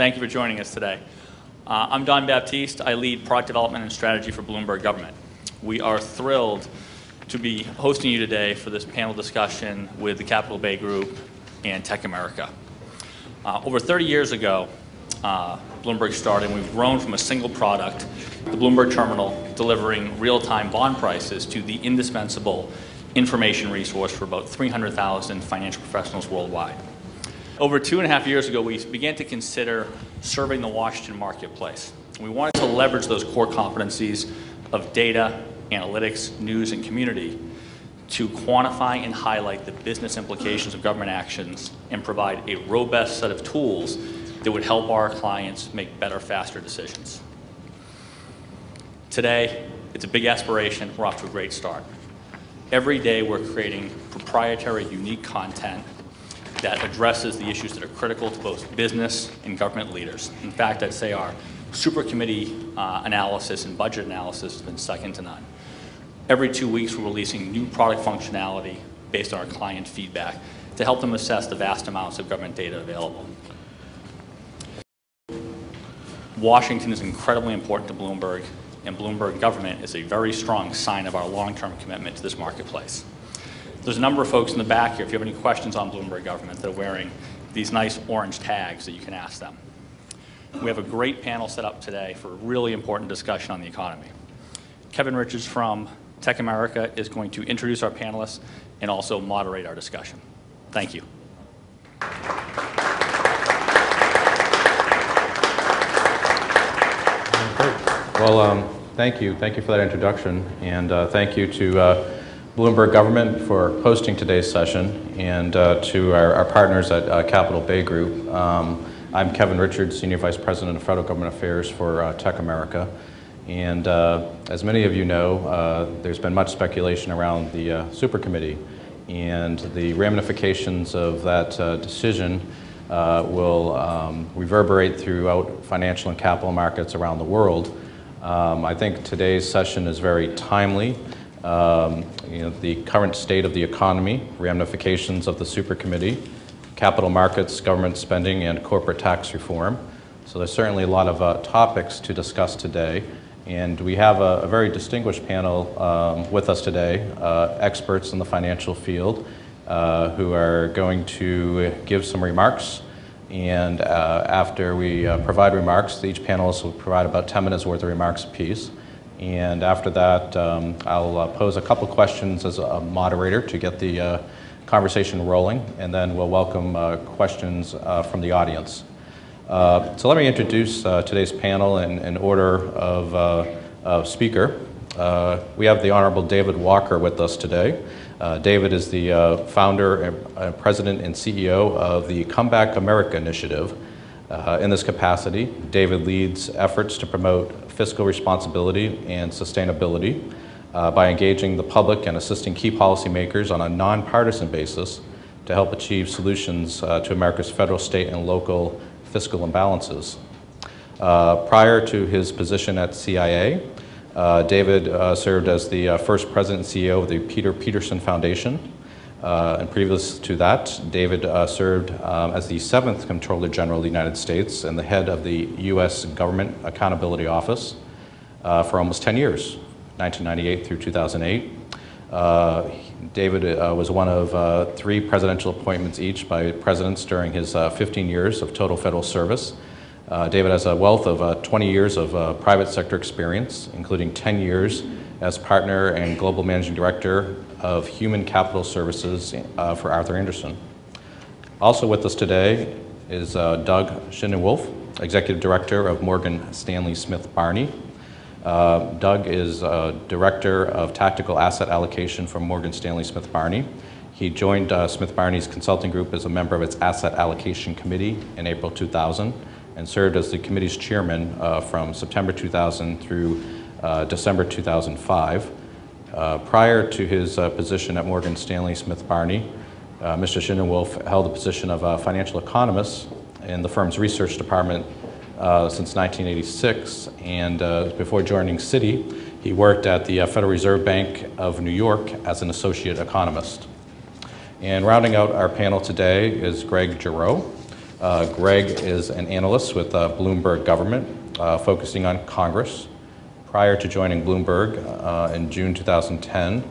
Thank you for joining us today. Uh, I'm Don Baptiste. I lead product development and strategy for Bloomberg Government. We are thrilled to be hosting you today for this panel discussion with the Capital Bay Group and TechAmerica. Uh, over 30 years ago, uh, Bloomberg started, and we've grown from a single product, the Bloomberg Terminal, delivering real-time bond prices to the indispensable information resource for about 300,000 financial professionals worldwide. Over two and a half years ago, we began to consider serving the Washington marketplace. We wanted to leverage those core competencies of data, analytics, news, and community to quantify and highlight the business implications of government actions and provide a robust set of tools that would help our clients make better, faster decisions. Today, it's a big aspiration. We're off to a great start. Every day, we're creating proprietary, unique content that addresses the issues that are critical to both business and government leaders. In fact, I'd say our super committee uh, analysis and budget analysis has been second to none. Every two weeks, we're releasing new product functionality based on our client feedback to help them assess the vast amounts of government data available. Washington is incredibly important to Bloomberg, and Bloomberg government is a very strong sign of our long-term commitment to this marketplace. There's a number of folks in the back here, if you have any questions on Bloomberg government, that are wearing these nice orange tags that you can ask them. We have a great panel set up today for a really important discussion on the economy. Kevin Richards from TechAmerica is going to introduce our panelists and also moderate our discussion. Thank you. Well, um, thank you. Thank you for that introduction. And uh, thank you to uh, Bloomberg Government for hosting today's session and uh, to our, our, partners at uh, Capital Bay Group. Um, I'm Kevin Richards, Senior Vice President of Federal Government Affairs for uh, TechAmerica. And uh, as many of you know, uh, there's been much speculation around the uh, Super Committee and the ramifications of that decision will um, reverberate throughout financial and capital markets around the world. Um, I think today's session is very timely um, you know, the current state of the economy, ramifications of the super committee, capital markets, government spending, and corporate tax reform. So there's certainly a lot of uh, topics to discuss today. And we have a, a very distinguished panel um, with us today, uh, experts in the financial field, uh, who are going to give some remarks. And uh, after we uh, provide remarks, each panelist will provide about 10 minutes worth of remarks apiece. And after that, um, I'll uh, pose a couple questions as a moderator to get the uh, conversation rolling, and then we'll welcome uh, questions uh, from the audience. Uh, so let me introduce uh, today's panel in, in order of, of speaker. we have the Honorable David Walker with us today. David is the founder and president and CEO of the Comeback America Initiative. in this capacity, David leads efforts to promote fiscal responsibility and sustainability uh, by engaging the public and assisting key policymakers on a nonpartisan basis to help achieve solutions uh, to America's federal, state, and local fiscal imbalances. Uh, prior to his position at CAI, uh, David uh, served as the uh, first president and CEO of the Peter Peterson Foundation. And previous to that, David served um, as the seventh Comptroller General of the United States and the head of the U.S. Government Accountability Office uh, for almost 10 years, 1998 through 2008. Uh, David uh, was one of uh, three presidential appointments each by presidents during his uh, 15 years of total federal service. Uh, David has a wealth of 20 years of private sector experience, including 10 years as partner and global managing director of human capital services for Arthur Andersen. Also with us today is Doug Schindewolf, executive director of Morgan Stanley Smith Barney, uh, Doug is uh, Director of Tactical Asset Allocation from Morgan Stanley Smith Barney. He joined uh, Smith Barney's consulting group as a member of its Asset Allocation Committee in April 2000 and served as the committee's chairman uh, from September 2000 through uh, December 2005. Uh, prior to his position at Morgan Stanley Smith Barney, Mr. Schindewolf held the position of a financial economist in the firm's research department uh, since 1986, and uh, before joining Citi, he worked at the uh, Federal Reserve Bank of New York as an associate economist. And rounding out our panel today is Greg Giroux. Uh, Greg is an analyst with uh, Bloomberg Government, uh, focusing on Congress. Prior to joining Bloomberg uh, in June 2010,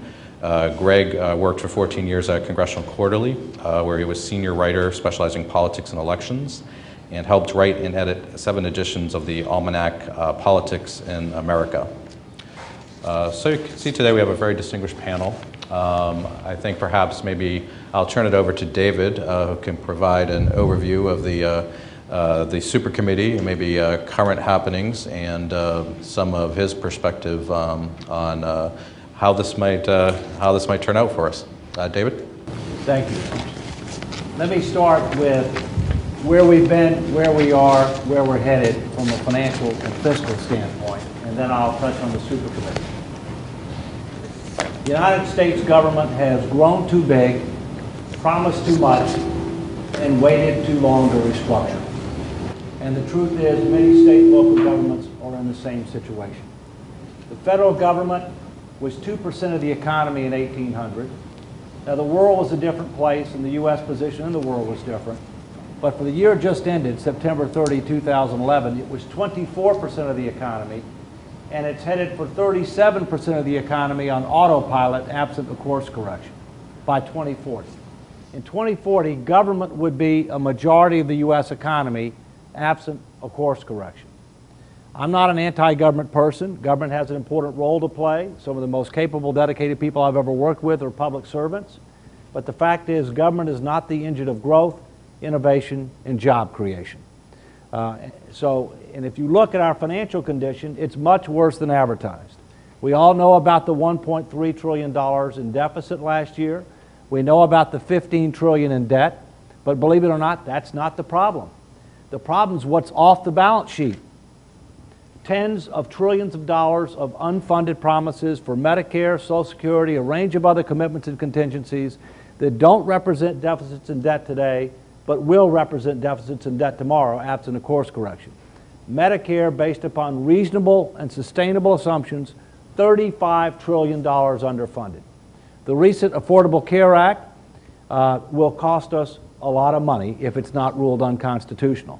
uh, Greg uh, worked for 14 years at Congressional Quarterly, uh, where he was senior writer specializing politics and elections, and helped write and edit seven editions of the almanac uh, Politics in America. Uh, So you can see today we have a very distinguished panel. Um, I think perhaps maybe I'll turn it over to David, who can provide an overview of the, the super committee, maybe uh, current happenings, and uh, some of his perspective um, on uh, how this might, uh, how this might turn out for us. Uh, David? Thank you. Let me start with where we've been, where we are, where we're headed from a financial and fiscal standpoint, and then I'll touch on the super committee. The United States government has grown too big, promised too much, and waited too long to restructure. And the truth is, many state and local governments are in the same situation. The federal government was 2% of the economy in 1800. Now, the world was a different place, and the U.S. position in the world was different. But for the year just ended, September 30, 2011, it was 24% of the economy, and it's headed for 37% of the economy on autopilot, absent a course correction, by 2040. In 2040, government would be a majority of the U.S. economy, absent a course correction. I'm not an anti-government person. Government has an important role to play. Some of the most capable, dedicated people I've ever worked with are public servants. But the fact is, government is not the engine of growth, innovation, and job creation. Uh, so, and if you look at our financial condition, it's much worse than advertised. We all know about the 1.3 trillion dollars in deficit last year. We know about the 15 trillion in debt. But believe it or not, that's not the problem. The problem is what's off the balance sheet tens of trillions of dollars of unfunded promises for Medicare, Social Security, a range of other commitments and contingencies that don't represent deficits and debt today, but will represent deficits and debt tomorrow, absent a course correction. Medicare, based upon reasonable and sustainable assumptions, $35 trillion underfunded. The recent Affordable Care Act uh, will cost us a lot of money if it's not ruled unconstitutional.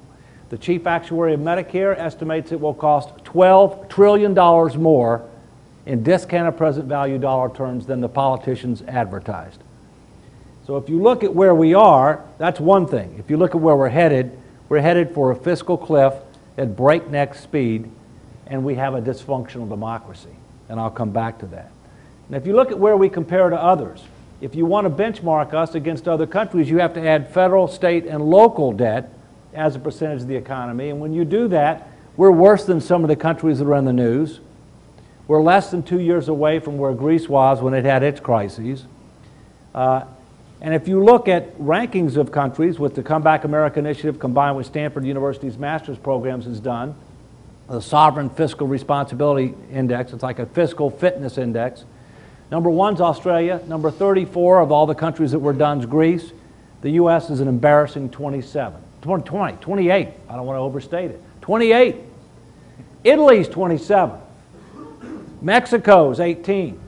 The chief actuary of Medicare estimates it will cost $12 trillion more in discounted present value dollar terms than the politicians advertised. So if you look at where we are, that's one thing. If you look at where we're headed, we're headed for a fiscal cliff at breakneck speed, and we have a dysfunctional democracy. And I'll come back to that. And if you look at where we compare to others, if you want to benchmark us against other countries, you have to add federal, state, and local debt as a percentage of the economy. And when you do that, we're worse than some of the countries that are in the news. We're less than two years away from where Greece was when it had its crises. Uh, and if you look at rankings of countries, what the Comeback America Initiative combined with Stanford University's master's programs has done, the Sovereign Fiscal Responsibility Index, it's like a fiscal fitness index. Number one's Australia. Number 34 of all the countries that were done is Greece. The U.S. is an embarrassing 27. 20, 20, 28. I don't want to overstate it. 28. Italy's 27. Mexico's 18.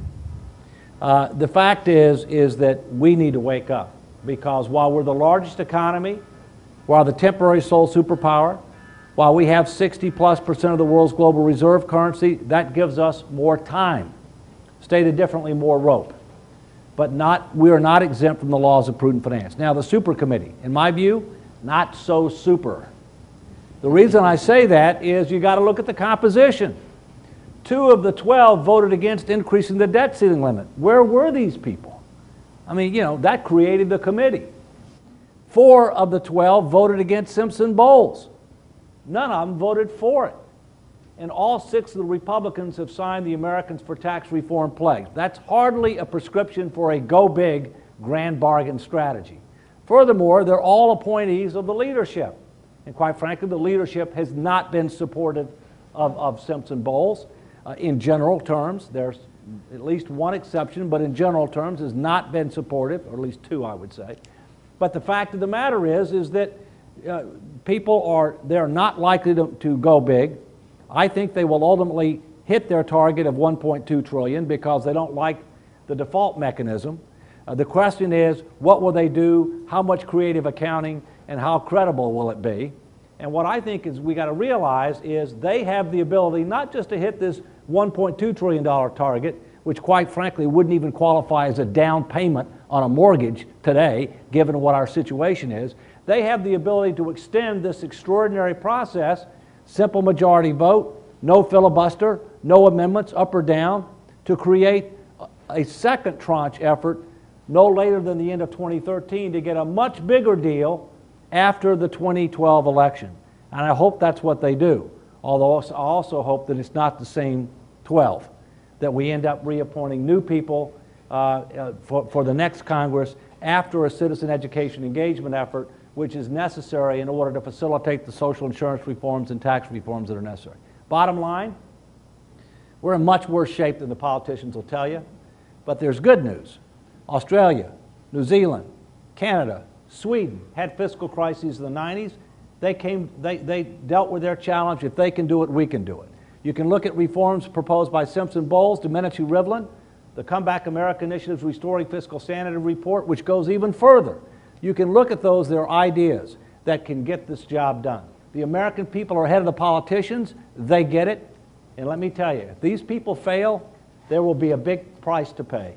Uh, the fact is, is that we need to wake up because while we're the largest economy, while the temporary sole superpower, while we have 60 plus percent of the world's global reserve currency, that gives us more time. Stated differently, more rope. But not, we are not exempt from the laws of prudent finance. Now, the super committee, in my view, not so super. The reason I say that is you got to look at the composition. Two of the 12 voted against increasing the debt ceiling limit. Where were these people? I mean, you know, that created the committee. Four of the 12 voted against Simpson Bowles. None of them voted for it. And all six of the Republicans have signed the Americans for Tax Reform pledge. That's hardly a prescription for a go big grand bargain strategy. Furthermore, they're all appointees of the leadership. And quite frankly, the leadership has not been supportive of, of Simpson Bowles uh, in general terms. There's at least one exception, but in general terms has not been supportive, or at least two, I would say. But the fact of the matter is, is that uh, people are, they're not likely to, to go big. I think they will ultimately hit their target of 1.2 trillion because they don't like the default mechanism. Uh, the question is, what will they do? How much creative accounting and how credible will it be? And what I think is we got to realize is they have the ability not just to hit this $1.2 trillion target, which quite frankly wouldn't even qualify as a down payment on a mortgage today, given what our situation is. They have the ability to extend this extraordinary process, simple majority vote, no filibuster, no amendments up or down, to create a- second tranche effort no later than the end of 2013 to get a much bigger deal after the 2012 election. And I hope that's what they do. Although I also hope that it's not the same 12, that we end up reappointing new people uh, uh, for, for the next Congress after a citizen education engagement effort, which is necessary in order to facilitate the social insurance reforms and tax reforms that are necessary. Bottom line, we're in much worse shape than the politicians will tell you, but there's good news. Australia, New Zealand, Canada, Sweden had fiscal crises in the 90s. They, came, they, they dealt with their challenge. If they can do it, we can do it. You can look at reforms proposed by Simpson Bowles, Domenici Rivlin, the Comeback America Initiative's Restoring Fiscal Sanity report, which goes even further. You can look at those, they're ideas that can get this job done. The American people are ahead of the politicians, they get it. And let me tell you, if these people fail, there will be a big price to pay.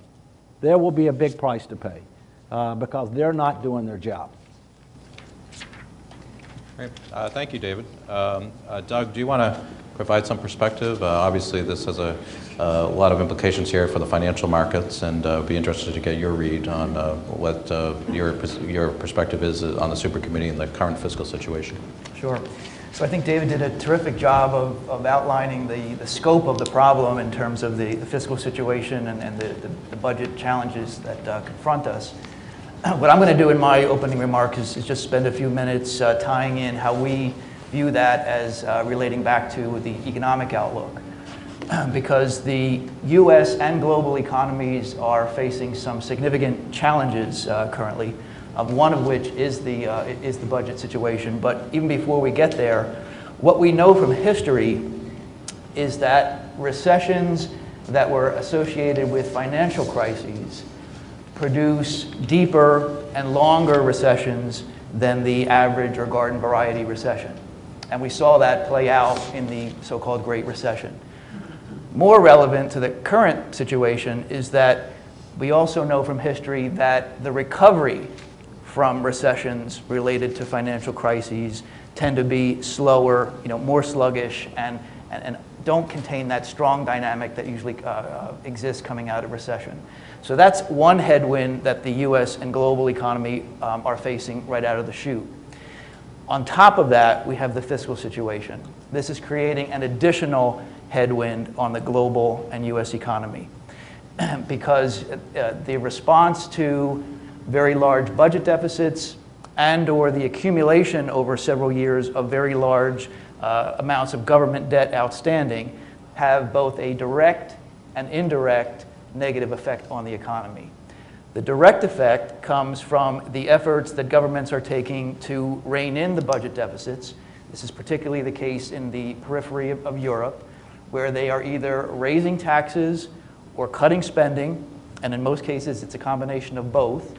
There will be a big price to pay uh, because they're not doing their job. Great. Uh, Thank you, David. Um, uh, Doug, do you want to provide some perspective? Uh, Obviously, this has a a lot of implications here for the financial markets, and uh, be interested to get your read on uh, what uh, your your perspective is on the supercommittee and the current fiscal situation. Sure. So I think David did a terrific job of, of outlining the, the scope of the problem in terms of the, the fiscal situation and, and the, the, the budget challenges that uh, confront us. What I'm going to do in my opening remarks is, is just spend a few minutes uh, tying in how we view that as uh, relating back to the economic outlook. Because the US and global economies are facing some significant challenges uh, currently, of one of which is the, uh, is the budget situation. But even before we get there, what we know from history is that recessions that were associated with financial crises produce deeper and longer recessions than the average or garden variety recession. And we saw that play out in the so called Great Recession. More relevant to the current situation is that we also know from history that the recovery from recessions related to financial crises tend to be slower, you know, more sluggish, and, and, and don't contain that strong dynamic that usually uh, uh, exists coming out of recession. So that's one headwind that the US and global economy um, are facing right out of the chute. On top of that, we have the fiscal situation. This is creating an additional headwind on the global and US economy because uh, the response to very large budget deficits and or the accumulation over several years of very large uh, amounts of government debt outstanding have both a direct and indirect negative effect on the economy. The direct effect comes from the efforts that governments are taking to rein in the budget deficits. This is particularly the case in the periphery of, of Europe, where they are either raising taxes or cutting spending, and in most cases it's a combination of both.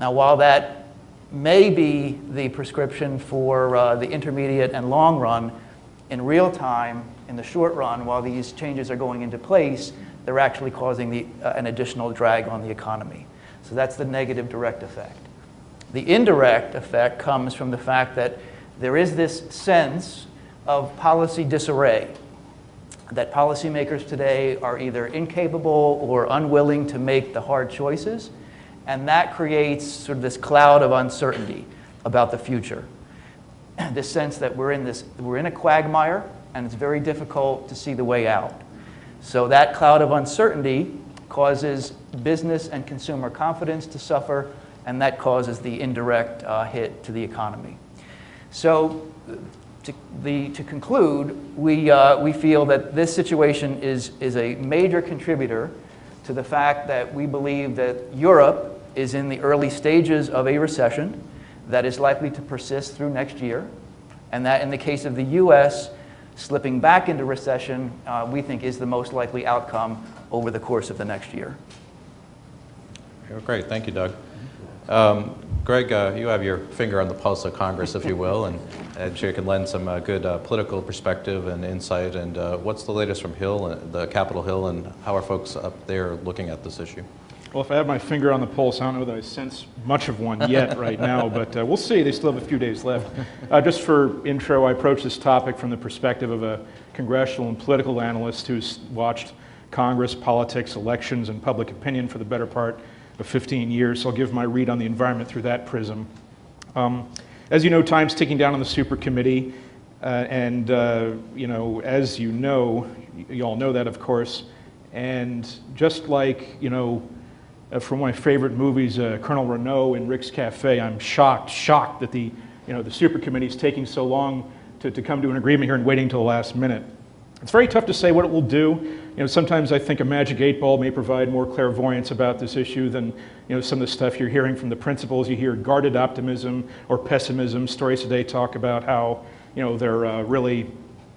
Now, while that may be the prescription for uh, the intermediate and long run, in real time, in the short run, while these changes are going into place, they're actually causing the, uh, an additional drag on the economy. So that's the negative direct effect. The indirect effect comes from the fact that there is this sense of policy disarray, that policymakers today are either incapable or unwilling to make the hard choices, and that creates sort of this cloud of uncertainty about the future. This sense that we're in, this, we're in a quagmire and it's very difficult to see the way out. So that cloud of uncertainty causes business and consumer confidence to suffer, and that causes the indirect uh, hit to the economy. So to, the, to conclude, we, uh, we feel that this situation is, is a major contributor to the fact that we believe that Europe is in the early stages of a recession that is likely to persist through next year, and that in the case of the US, slipping back into recession, uh, we think is the most likely outcome over the course of the next year. Great, thank you, Doug. Um, Greg, uh, you have your finger on the pulse of Congress, if you will, and I'm sure you can lend some uh, good uh, political perspective and insight. And uh, what's the latest from Hill, uh, the Capitol Hill, and how are folks up there looking at this issue? Well, if I have my finger on the pulse, I don't know that I sense much of one yet right now, but uh, we'll see. They still have a few days left. Uh, just for intro, I approach this topic from the perspective of a congressional and political analyst who's watched Congress, politics, elections, and public opinion for the better part of 15 years. So I'll give my read on the environment through that prism. Um, as you know, time's ticking down on the super committee, uh, and uh, you know, as you know, you all know that, of course. And just like you know, uh, from my favorite movies, uh, Colonel Renault in Rick's Cafe, I'm shocked, shocked that the you know the super committee is taking so long to, to come to an agreement here and waiting until the last minute. It's very tough to say what it will do. You know, sometimes I think a magic eight ball may provide more clairvoyance about this issue than you know some of the stuff you're hearing from the principals. You hear guarded optimism or pessimism. Stories today talk about how you know they're uh, really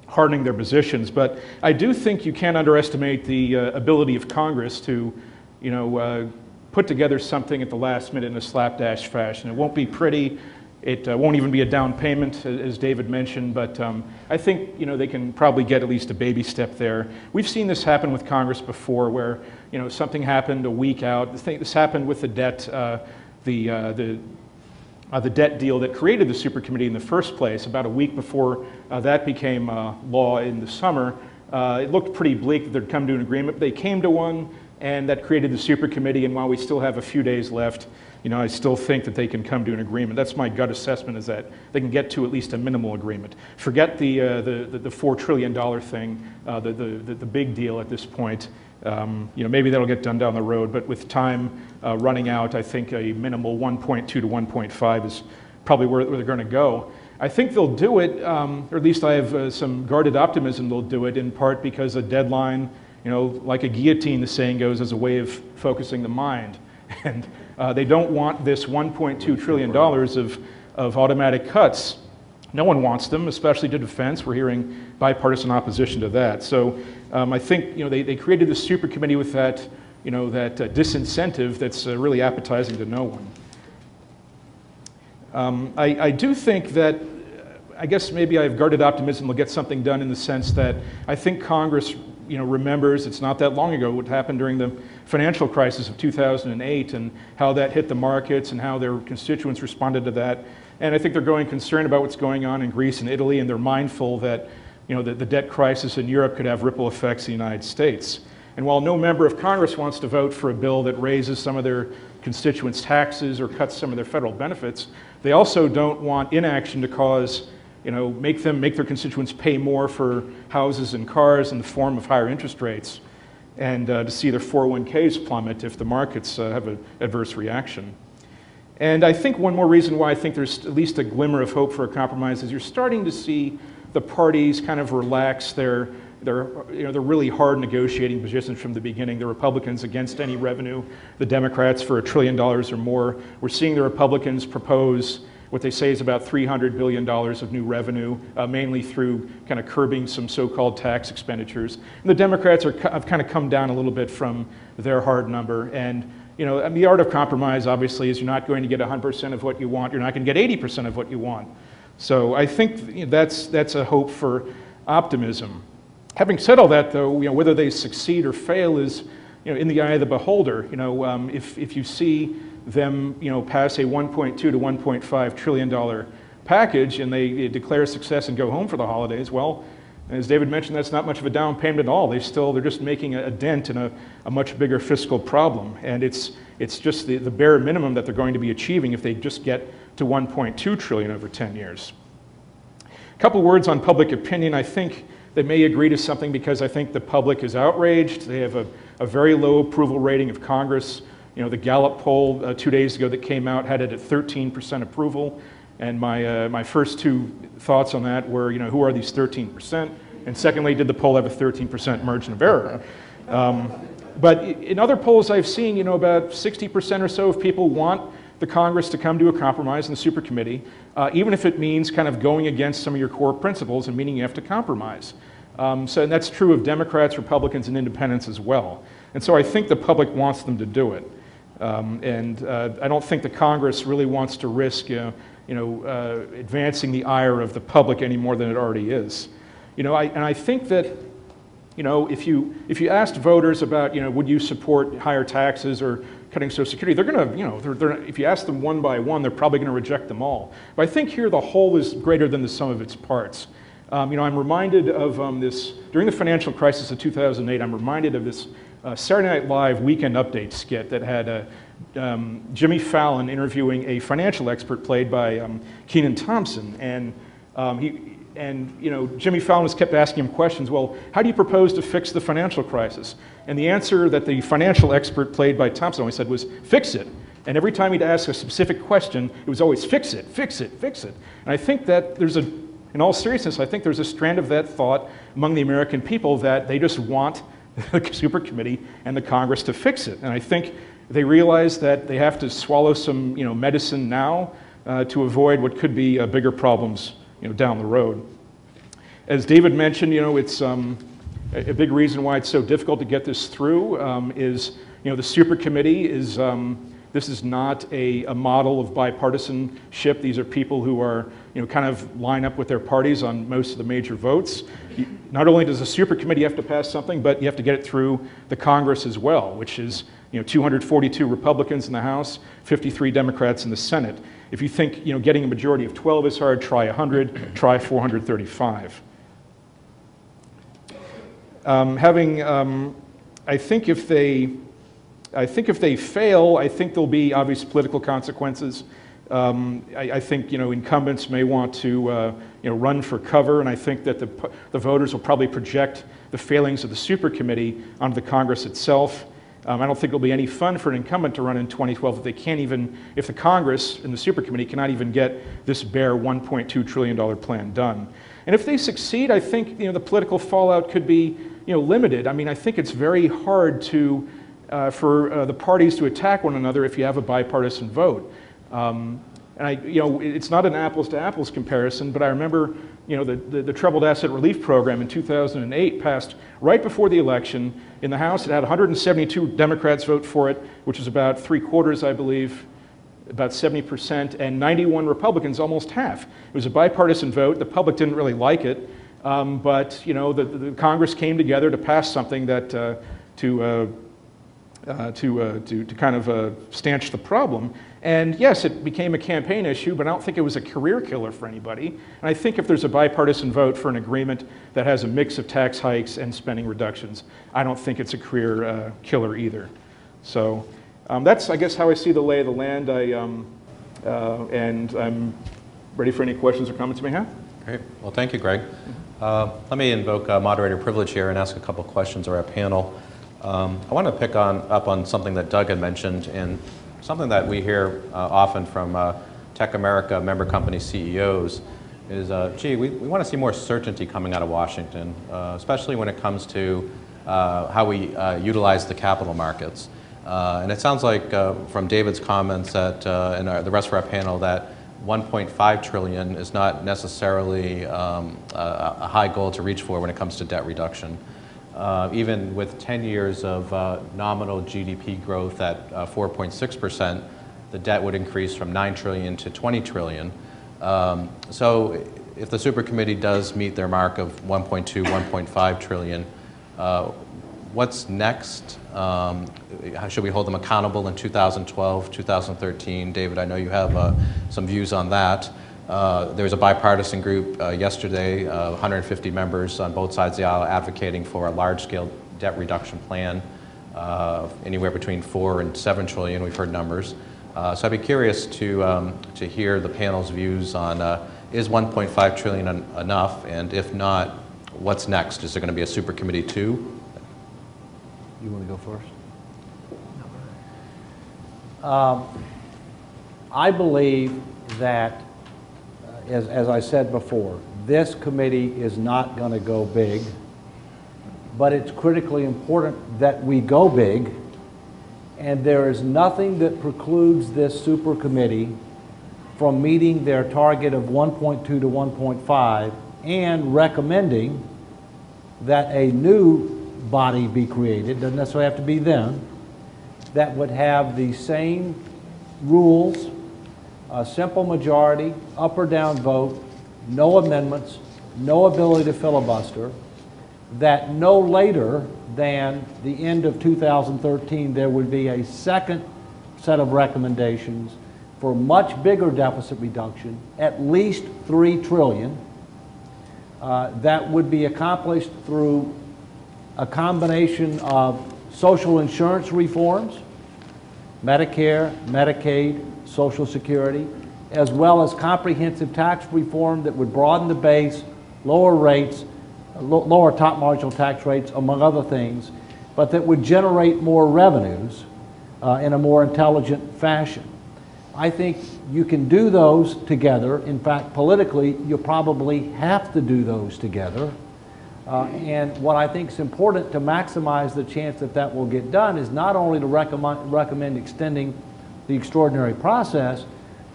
hardening their positions. But I do think you can't underestimate the uh, ability of Congress to you know uh, put together something at the last minute in a slapdash fashion. It won't be pretty. It uh, won't even be a down payment, as David mentioned, but um, I think you know they can probably get at least a baby step there. We've seen this happen with Congress before, where you know something happened a week out. This, happened with the debt, uh, the uh, the uh, the debt deal that created the super committee in the first place. About a week before uh, that became law in the summer, it looked pretty bleak that they'd come to an agreement. They came to one, and that created the super committee. And while we still have a few days left, you know, I still think that they can come to an agreement. That's my gut assessment: is that they can get to at least a minimal agreement. Forget the uh, the, the, the four trillion dollar thing, uh, the, the the big deal at this point. Um, you know, maybe that'll get done down the road, but with time uh, running out, I think a minimal 1.2 to 1.5 is probably where, where they're going to go. I think they'll do it, um, or at least I have uh, some guarded optimism they'll do it, in part because a deadline, you know, like a guillotine, the saying goes, as a way of focusing the mind. And uh, they don't want this $1.2 trillion of, of automatic cuts. No one wants them, especially to defense. We're hearing bipartisan opposition to that. So um, I think you know, they, they created this super committee with that, you know, that uh, disincentive that's uh, really appetizing to no one. Um, I, I do think that, I guess maybe I have guarded optimism they'll get something done in the sense that I think Congress you know, remembers it's not that long ago what happened during the financial crisis of 2008 and how that hit the markets and how their constituents responded to that. And I think they're going concerned about what's going on in Greece and Italy, and they're mindful that you know, the, the debt crisis in Europe could have ripple effects in the United States. And while no member of Congress wants to vote for a bill that raises some of their constituents' taxes or cuts some of their federal benefits, they also don't want inaction to cause, you know, make them make their constituents pay more for houses and cars in the form of higher interest rates, and uh, to see their 401ks plummet if the markets uh, have an adverse reaction. And I think one more reason why I think there's at least a glimmer of hope for a compromise is you're starting to see the parties kind of relax their, their, you know, their really hard negotiating positions from the beginning. The Republicans against any revenue, the Democrats for a trillion dollars or more. We're seeing the Republicans propose what they say is about $300 billion of new revenue, uh, mainly through kind of curbing some so-called tax expenditures. And the Democrats are, have kind of come down a little bit from their hard number. And you know, and the art of compromise, obviously, is you're not going to get 100% of what you want. You're not going to get 80% of what you want. So I think that's, that's a hope for optimism. Having said all that, though, you know, whether they succeed or fail is you know, in the eye of the beholder. You know, um, if, if you see them you know, pass a 1.2 to 1.5 trillion dollar package and they, declare success and go home for the holidays, well, as David mentioned, that's not much of a down payment at all. They still, they're just making a, a dent in a, a, much bigger fiscal problem. And it's, it's just the, the bare minimum that they're going to be achieving if they just get to 1.2 trillion over 10 years. A couple words on public opinion. I think they may agree to something because I think the public is outraged. They have a, a very low approval rating of Congress. You know, the Gallup poll uh, two days ago that came out had it at 13% approval. And my, uh, my first two thoughts on that were, you know, who are these 13%? And secondly, did the poll have a 13% margin of error? Um, but in other polls I've seen, you know, about 60% or so of people want the Congress to come to a compromise in the super committee, uh, even if it means kind of going against some of your core principles and meaning you have to compromise. Um, so and that's true of Democrats, Republicans, and independents as well. And so I think the public wants them to do it. Um, and uh, I don't think the Congress really wants to risk, uh, you know, uh, advancing the ire of the public any more than it already is. You know, I, and I think that, you know, if you if you asked voters about, you know, would you support higher taxes or cutting Social Security, they're going to, you know, they're, they're, if you ask them one by one, they're probably going to reject them all. But I think here the whole is greater than the sum of its parts. Um, you know, I'm reminded of um, this during the financial crisis of 2008. I'm reminded of this uh, Saturday Night Live weekend update skit that had uh, um, Jimmy Fallon interviewing a financial expert played by um, Kenan Thompson, and um, he. And you know, Jimmy Fallon just kept asking him questions. Well, how do you propose to fix the financial crisis? And the answer that the financial expert played by Thompson always said was, "Fix it." And every time he'd ask a specific question, it was always, "Fix it, fix it, fix it." And I think that there's a in all seriousness, I think there's a strand of that thought among the American people that they just want the super committee and the Congress to fix it. And I think they realize that they have to swallow some you know, medicine now uh, to avoid what could be uh, bigger problems you know, down the road. As David mentioned, you know, it's um, a, big reason why it's so difficult to get this through um, is you know, the super committee is um, this is not a, a, model of bipartisanship. These are people who are, you know, kind of line up with their parties on most of the major votes. Not only does the super committee have to pass something, but you have to get it through the Congress as well, which is, you know, 242 Republicans in the House, 53 Democrats in the Senate. If you think, you know, getting a majority of 12 is hard, try 100, try 435. Um, having, um, I think if they, I think if they fail, I think there'll be obvious political consequences. Um, I, I, think you know incumbents may want to uh, you know run for cover, and I think that the, the voters will probably project the failings of the super committee onto the Congress itself. Um, I don't think it'll be any fun for an incumbent to run in 2012 if they can't even, if the Congress and the super committee cannot even get this bare 1.2 trillion dollar plan done. And if they succeed, I think you know the political fallout could be you know limited. I mean, I think it's very hard to uh, for uh, the parties to attack one another if you have a bipartisan vote. Um, and I, you know, it's not an apples to apples comparison, but I remember, you know, the, the, the, Troubled Asset Relief Program in 2008 passed right before the election. In the House, it had 172 Democrats vote for it, which is about three quarters, I believe, about 70%, and 91 Republicans, almost half. It was a bipartisan vote. The public didn't really like it, um, but, you know, the, the, Congress came together to pass something that, uh, to uh, uh, to, uh, to, to kind of uh, stanch the problem. And yes, it became a campaign issue, but I don't think it was a career killer for anybody. And I think if there's a bipartisan vote for an agreement that has a mix of tax hikes and spending reductions, I don't think it's a career uh, killer either. So um, that's, I guess, how I see the lay of the land. I, um, uh, and I'm ready for any questions or comments you may have. Great. Well, thank you, Greg. Uh, let me invoke moderator privilege here and ask a couple questions of our panel. Um, I want to pick on, up on something that Doug had mentioned and something that we hear uh, often from uh, TechAmerica member company CEOs is, uh, gee, we, we want to see more certainty coming out of Washington, uh, especially when it comes to uh, how we uh, utilize the capital markets. and it sounds like from David's comments that, and our, the rest of our panel that 1.5 trillion is not necessarily um, a, a high goal to reach for when it comes to debt reduction uh, even with 10 years of uh, nominal GDP growth at 4.6%, uh, the debt would increase from 9 trillion to 20 trillion. Um, so if the super committee does meet their mark of 1.2, 1.5 trillion, uh, what's next? Um, should we hold them accountable in 2012, 2013? David, I know you have uh, some views on that. Uh, there was a bipartisan group uh, yesterday, uh, 150 members on both sides of the aisle advocating for a large-scale debt reduction plan, uh, anywhere between four and seven trillion. We've heard numbers. Uh, so I'd be curious to um, to hear the panel's views on is 1.5 trillion en enough, and if not, what's next? Is there going to be a super committee too? You want to go first? Um, I believe that as, as I said before, this committee is not going to go big, but it's critically important that we go big, and there is nothing that precludes this super committee from meeting their target of 1.2 to 1.5 and recommending that a new body be created, doesn't necessarily have to be them, that would have the same rules, a simple majority, up or down vote, no amendments, no ability to filibuster, that no later than the end of 2013, there would be a second set of recommendations for much bigger deficit reduction, at least 3 trillion, uh, that would be accomplished through a combination of social insurance reforms, Medicare, Medicaid, Social Security, as well as comprehensive tax reform that would broaden the base, lower rates, lower top marginal tax rates, among other things, but that would generate more revenues uh, in a more intelligent fashion. I think you can do those together. In fact, politically, you probably have to do those together. Uh, And what I think is important to maximize the chance that that will get done is not only to recommend, recommend extending the extraordinary process,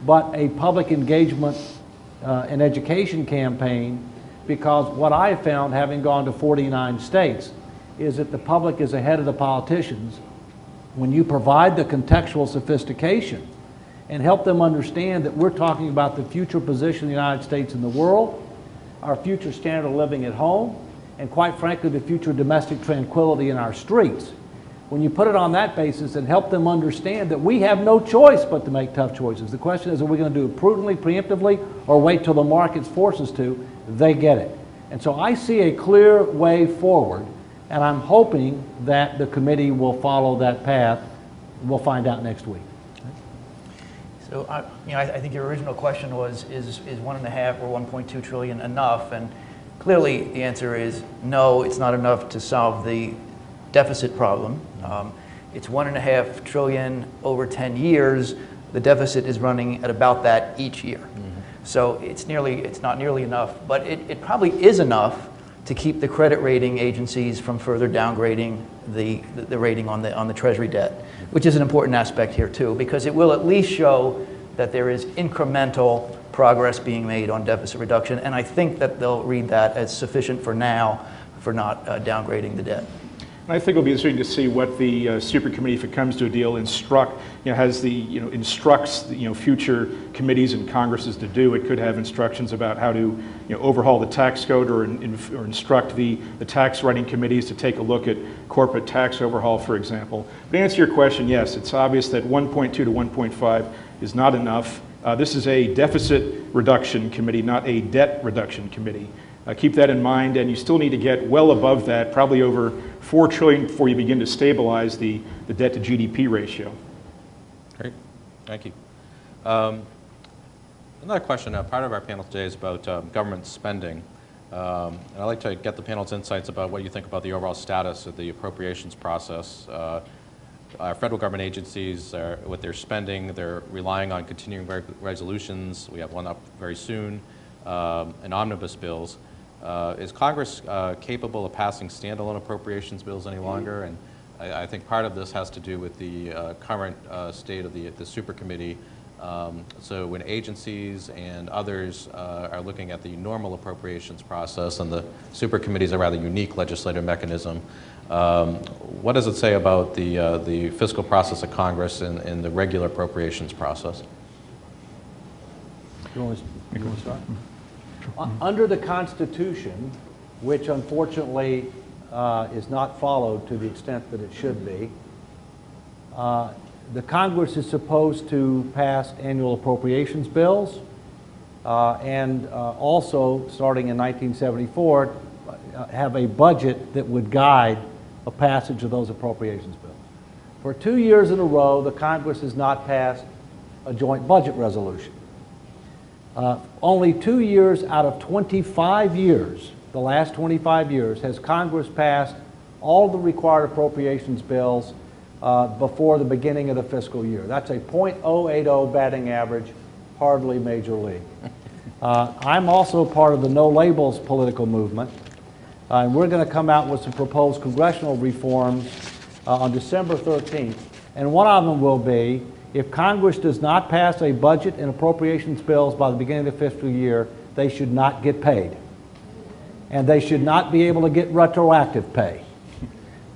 but a public engagement uh, and education campaign, because what I found, having gone to 49 states, is that the public is ahead of the politicians. When you provide the contextual sophistication and help them understand that we're talking about the future position of the United States in the world, our future standard of living at home, and quite frankly, the future domestic tranquility in our streets. When you put it on that basis and help them understand that we have no choice but to make tough choices. The question is, are we going to do it prudently, preemptively, or wait till the markets force us to? They get it. And so I see a clear way forward, and I'm hoping that the committee will follow that path. We'll find out next week. So, I- you know, I think your original question was, is, is one and a half or 1.2 trillion enough? And clearly, the answer is no, it's not enough to solve the deficit problem. Um, It's one and a half trillion over 10 years. The deficit is running at about that each year. So it's nearly, it's not nearly enough, but it, it probably is enough to keep the credit rating agencies from further downgrading the, the rating on the, on the Treasury debt, which is an important aspect here too, because it will at least show that there is incremental progress being made on deficit reduction, and I think that they'll read that as sufficient for now for not uh, downgrading the debt. I think it'll be interesting to see what the uh, super committee, if it comes to a deal, instruct, you know, has the, you know, instructs, the, you know, future committees and Congresses to do. It could have instructions about how to, you know, overhaul the tax code or, in, or instruct the, the tax writing committees to take a look at corporate tax overhaul, for example. But to answer your question, yes, it's obvious that 1.2 to 1.5 is not enough. Uh, this is a deficit reduction committee, not a debt reduction committee. Uh, keep that in mind, and you still need to get well above that, probably over 4 trillion before you begin to stabilize the, the debt to GDP ratio. Great, thank you. Um, Another question, uh, part of our panel today is about um, government spending. Um, And I'd like to get the panel's insights about what you think about the overall status of the appropriations process. Uh, Our federal government agencies, are- with their spending, they're relying on continuing reg- resolutions. We have one up very soon, um, and omnibus bills. Uh, Is Congress uh, capable of passing standalone appropriations bills any longer? And I I think part of this has to do with the uh, current uh, state of the the super committee. Um, So when agencies and others uh, are looking at the normal appropriations process, and the super committee is a rather unique legislative mechanism, um, what does it say about the uh, the fiscal process of Congress and and the regular appropriations process? You want to, you want to start? U- Under the Constitution, which unfortunately uh, is not followed to the extent that it should be, uh, the Congress is supposed to pass annual appropriations bills, uh, and uh, also, starting in 1974, uh, have a budget that would guide a passage of those appropriations bills. For two years in a row, the Congress has not passed a joint budget resolution. Uh, Only two years out of 25 years, the last 25 years, has Congress passed all the required appropriations bills uh, before the beginning of the fiscal year. That's a .080 batting average, hardly major league. Uh, I'm also part of the No Labels political movement, uh, and we're going to come out with some proposed congressional reforms uh, on December 13th. And one of them will be, if Congress does not pass a budget and appropriations bills by the beginning of the fiscal year, they should not get paid. And they should not be able to get retroactive pay.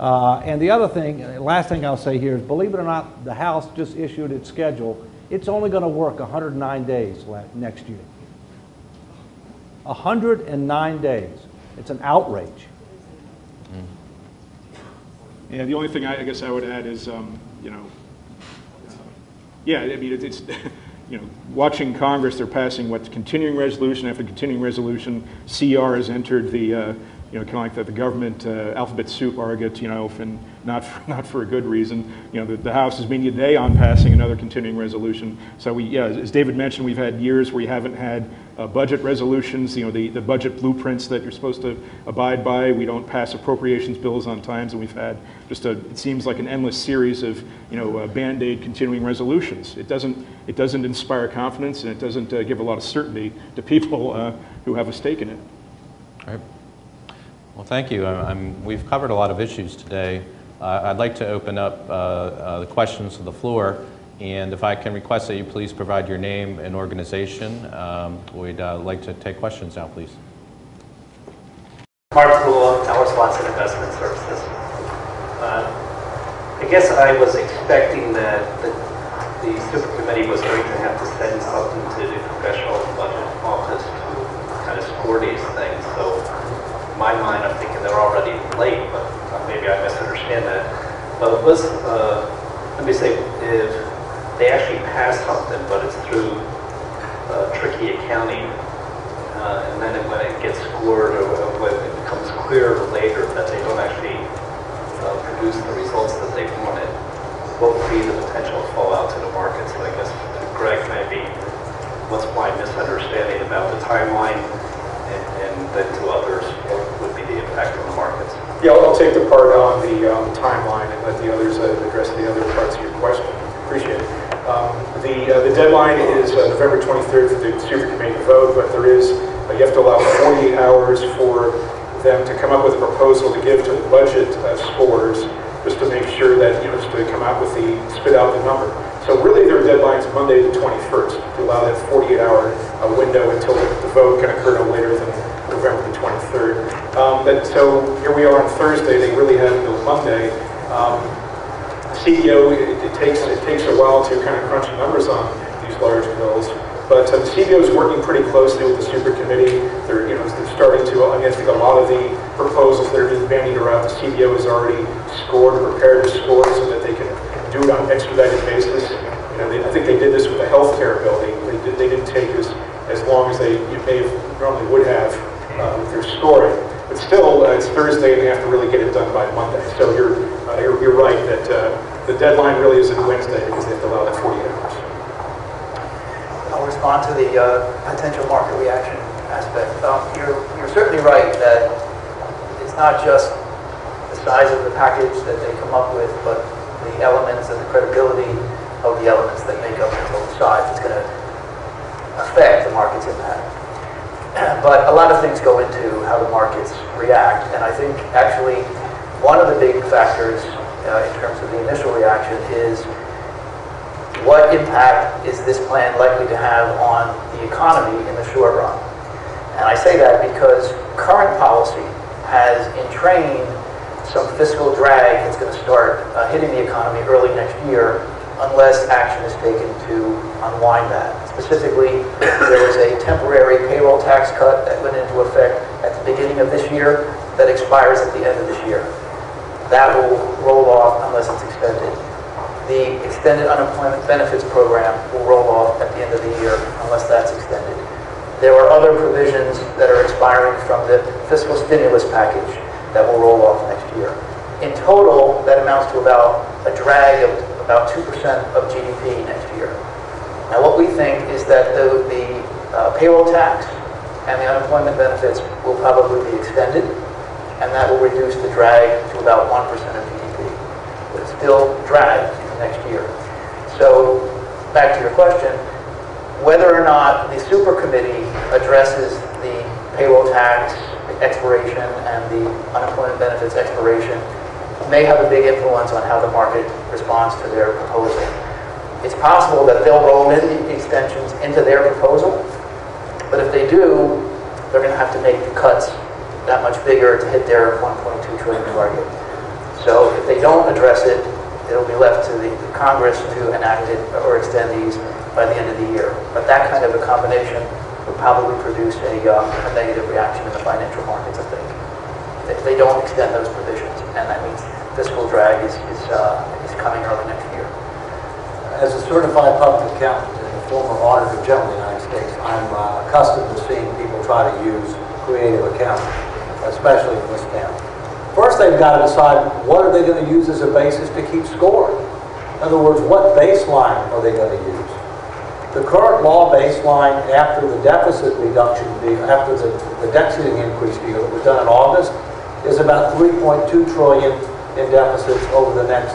Uh, And the other thing, uh, last thing I'll say here is, believe it or not, the House just issued its schedule. It's only going to work 109 days next year. 109 days. It's an outrage. Yeah, the only thing I I guess I would add is, um, you know, uh, yeah, I mean, it- it's, you know, watching Congress, they're passing what, continuing resolution after continuing resolution. CR has entered the, uh, you know, kind of like the, the government uh, alphabet soup argot, you know, and not for, not for a good reason. You know, the, the House is meeting today on passing another continuing resolution. So we, yeah, as David mentioned, we've had years where we haven't had uh, budget resolutions, you know, the, the budget blueprints that you're supposed to abide by. We don't pass appropriations bills on times, and we've had just a, it seems like an endless series of, you know, uh, Band-Aid continuing resolutions. It doesn't, it doesn't inspire confidence, and it doesn't uh, give a lot of certainty to people uh, who have a stake in it. All right. Well, thank you. I'm- We've covered a lot of issues today. Uh, I'd like to open up uh, uh, the questions to the floor, and if I can request that you please provide your name and organization, um, we'd uh, like to take questions now, please. Mark Rule, Tower Swanson Investment Services. Uh, I guess I was expecting that the, the super committee was going to have to send something to the congressional budget office to kind of score these things. So in my mind, I'm thinking they're already late, but uh, maybe I misunderstand that. But was, uh, let me say, if they actually pass something, but it's through uh, tricky accounting, uh, and then when it gets scored or when it becomes clear later that they don't actually uh, produce the results that they wanted, what would be the potential fallout to the market? So I guess Greg, maybe what's my misunderstanding about the timeline and, and then to others, what would be the impact? Yeah, I'll take the part on the um, timeline and let the others uh, address the other parts of your question. Appreciate it. Um, The uh, the deadline is uh, November 23rd for the super committee to vote, but there is, uh, you have to allow 48 hours for them to come up with a proposal to give to the budget uh, scores, just to make sure that, you know, just to come out with the, spit out the number. So really, their deadline's Monday the 21st, to allow that 48-hour window until the the vote can occur no later than November the 23rd. Um, But, so here we are on Thursday, they really had until Monday. Um, CBO, it it takes, it takes a while to kind of crunch the numbers on these large bills, but the CBO is working pretty closely with the super committee. They're, you know, they're starting to, I mean, I think a lot of the proposals that are being bandied around, the CBO has already scored, prepared to score so that they can do it on an expedited basis. You know, they- I think they did this with the healthcare bill. They did, they didn't take as, as long as they you may have, normally would have uh, with their scoring. But still, uh, it's Thursday and they have to really get it done by Monday. So you're, uh, you're, you're right that uh, the deadline really isn't Wednesday because they have to allow that 48 hours. I'll respond to the uh, potential market reaction aspect. Um, You're you're certainly right that it's not just the size of the package that they come up with, but the elements and the credibility of the elements that make up the total size is going to affect the market's impact. But a lot of things go into how the markets react, and I think actually one of the big factors uh, in terms of the initial reaction is what impact is this plan likely to have on the economy in the short run? And I say that because current policy has entrained some fiscal drag that's going to start uh, hitting the economy early next year unless action is taken to unwind that. Specifically, there was a temporary payroll tax cut that went into effect at the beginning of this year that expires at the end of this year. That will roll off unless it's extended. The extended unemployment benefits program will roll off at the end of the year unless that's extended. There are other provisions that are expiring from the fiscal stimulus package that will roll off next year. In total, that amounts to about a drag of about 2% of GDP next year. Now, what we think is that the, the uh, payroll tax and the unemployment benefits will probably be extended, and that will reduce the drag to about 1% of GDP. But it's still drag into next year. So, back to your question, whether or not the super committee addresses the payroll tax expiration and the unemployment benefits expiration may have a big influence on how the market responds to their proposal. It's possible that they'll roll in the extensions into their proposal, but if they do, they're going to have to make the cuts that much bigger to hit their 1.2 trillion target. So if they don't address it, it'll be left to the Congress to enact it or extend these by the end of the year. But that kind of a combination would probably produce a, uh, a negative reaction in the financial markets, I think. If they don't extend those provisions, and that means fiscal drag is, is, uh, is coming early next year. As a certified public accountant and a former auditor general of the United States, I'm uh, accustomed to seeing people try to use creative accounting, especially in this town. First, they've got to decide what are they going to use as a basis to keep score. In other words, what baseline are they going to use? The current law baseline after the deficit reduction deal, after the, the debt ceiling increase deal that was done in August, is about 3.2 trillion in deficits over the next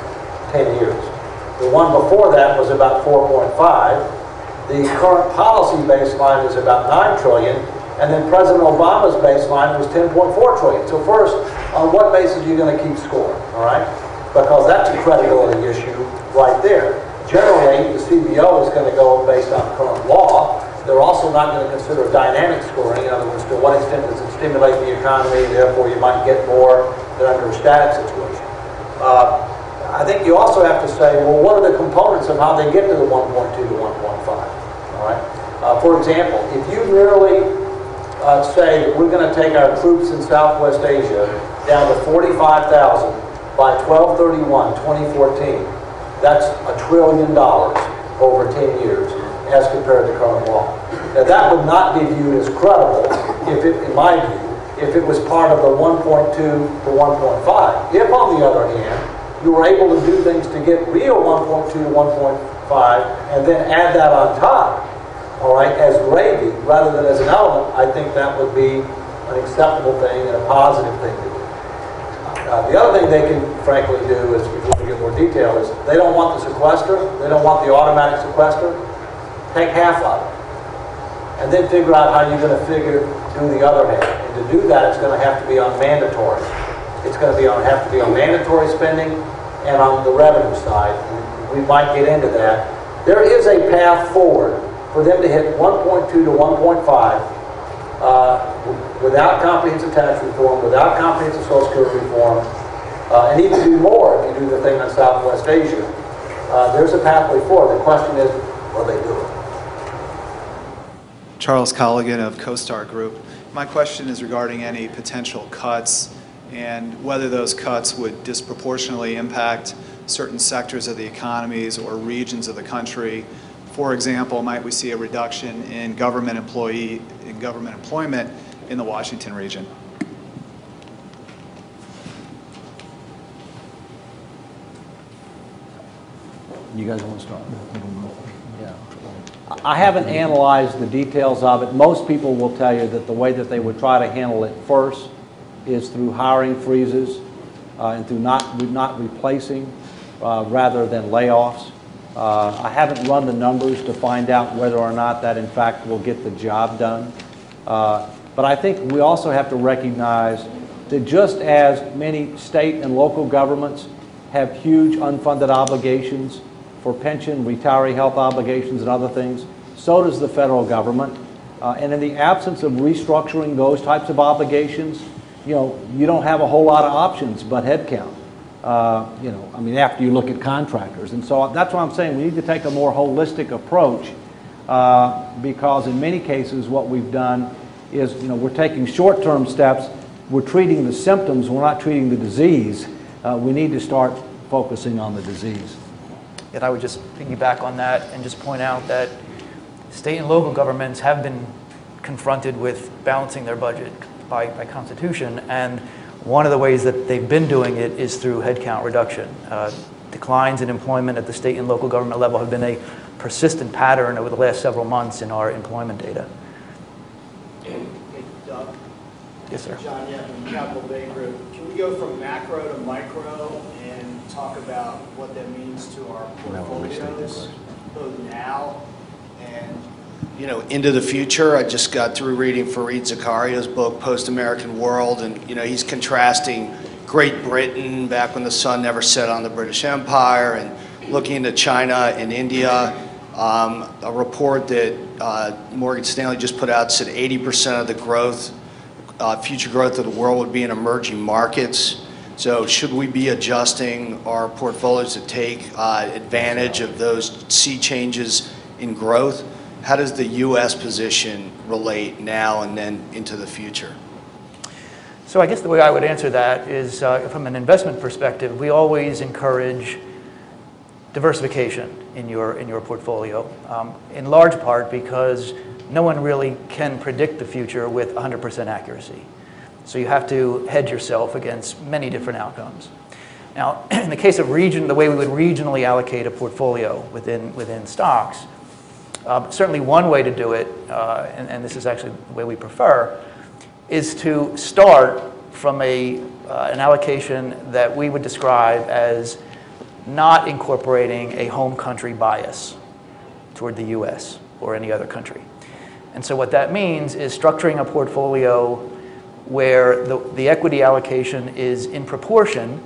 10 years. The one before that was about 4.5. The current policy baseline is about 9 trillion, and then President Obama's baseline was 10.4 trillion. So first, on what basis are you going to keep score, all right? Because that's a credibility issue right there. Generally, the CBO is going to go based on current law. They're also not going to consider dynamic scoring. In other words, to what extent does it stimulate the economy, therefore you might get more than under a static situation. Uh, I think you also have to say, well, what are the components of how they get to the 1.2 to 1.5? All right. Uh, for example, if you merely uh, say that we're going to take our troops in Southwest Asia down to 45,000 by 12/31/2014, that's a trillion dollars over 10 years as compared to current law. Now, that would not be viewed as credible if it, in my view, if it was part of the 1.2 to 1.5. If, on the other hand, you were able to do things to get real 1.2 to 1.5 and then add that on top, all right, as gravy rather than as an element, I think that would be an acceptable thing and a positive thing to do. Uh, the other thing they can frankly do is, if we get more detail, is they don't want the sequester, they don't want the automatic sequester, take half of it. And then figure out how you're going to figure, do the other half. And to do that, it's going to have to be on mandatory. It's going to be on, have to be on mandatory spending and on the revenue side. We might get into that. There is a path forward for them to hit 1.2 to 1.5 uh, without comprehensive tax reform, without comprehensive social security reform, uh, and even do more if you do the thing on Southwest Asia. Uh, there's a pathway forward. The question is, will they do it? Charles Colligan of CoStar Group. My question is regarding any potential cuts and whether those cuts would disproportionately impact certain sectors of the economies or regions of the country. For example, might we see a reduction in government employee in government employment in the Washington region? You guys want to start? Yeah. I haven't analyzed the details of it. Most people will tell you that the way that they would try to handle it first is through hiring freezes uh, and through not, not replacing uh, rather than layoffs. Uh, I haven't run the numbers to find out whether or not that in fact will get the job done. Uh, But I think we also have to recognize that just as many state and local governments have huge unfunded obligations for pension, retiree health obligations, and other things, so does the federal government. Uh, And in the absence of restructuring those types of obligations, you know, you don't have a whole lot of options but headcount. Uh, You know, I mean, after you look at contractors. And so that's why I'm saying we need to take a more holistic approach uh, because in many cases, what we've done is, you know, we're taking short-term steps, we're treating the symptoms, we're not treating the disease. Uh, We need to start focusing on the disease. Yet I would just piggyback on that and just point out that state and local governments have been confronted with balancing their budget by, by constitution, and one of the ways that they've been doing it is through headcount reduction. Uh, declines in employment at the state and local government level have been a persistent pattern over the last several months in our employment data. Yes, sir. John Yepman, Capital Bay Group. Can we go from macro to micro and talk about what that means to our portfolios, both now and, you know, into the future? I just got through reading Fareed Zakaria's book, Post-American World, and, you know, he's contrasting Great Britain, back when the sun never set on the British Empire, and looking into China and India. Um, a report that uh, Morgan Stanley just put out said 80% of the growth, uh, future growth of the world would be in emerging markets. So should we be adjusting our portfolios to take uh, advantage of those sea changes in growth? How does the U.S. position relate now and then into the future? So I guess the way I would answer that is, uh, from an investment perspective, we always encourage diversification in your, in your portfolio, um, in large part because no one really can predict the future with 100% accuracy. So you have to hedge yourself against many different outcomes. Now, in the case of region, the way we would regionally allocate a portfolio within, within stocks, um, certainly one way to do it, uh, and, and this is actually the way we prefer, is to start from a, uh, an allocation that we would describe as not incorporating a home country bias toward the US or any other country. And so what that means is structuring a portfolio where the, the equity allocation is in proportion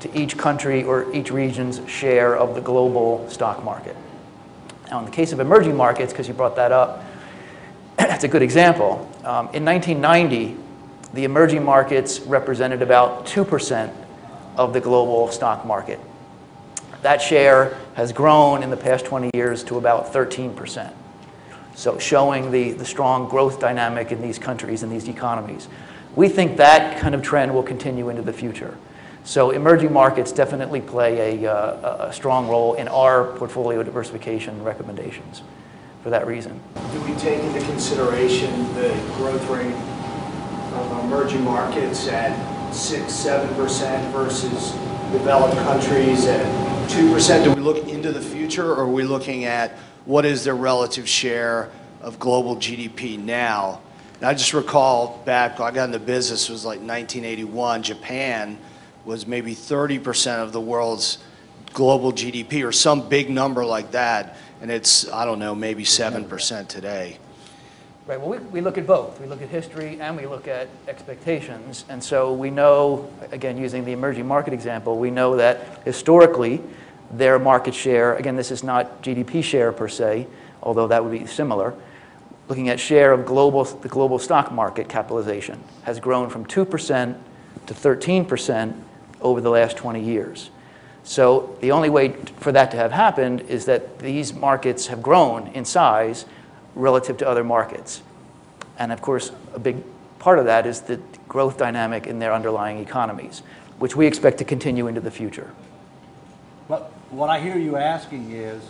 to each country or each region's share of the global stock market. Now, in the case of emerging markets, because you brought that up, that's a good example. Um, in 1990, the emerging markets represented about 2% of the global stock market. That share has grown in the past 20 years to about 13%. So showing the, the strong growth dynamic in these countries and these economies. We think that kind of trend will continue into the future. So emerging markets definitely play a, uh, a strong role in our portfolio diversification recommendations for that reason. Do we take into consideration the growth rate of emerging markets at 6, 7% versus developed countries at 2%? Do we look into the future, or are we looking at what is their relative share of global GDP now? And I just recall back, I got into business, it was like 1981, Japan was maybe 30% of the world's global GDP, or some big number like that, and it's, I don't know, maybe 7% today. Right, well, we, we look at both. We look at history and we look at expectations. And so we know, again, using the emerging market example, we know that historically their market share, again, this is not GDP share per se, although that would be similar, looking at share of global, the global stock market capitalization has grown from 2% to 13% over the last 20 years. So the only way for that to have happened is that these markets have grown in size relative to other markets. And of course, a big part of that is the growth dynamic in their underlying economies, which we expect to continue into the future. But what I hear you asking is,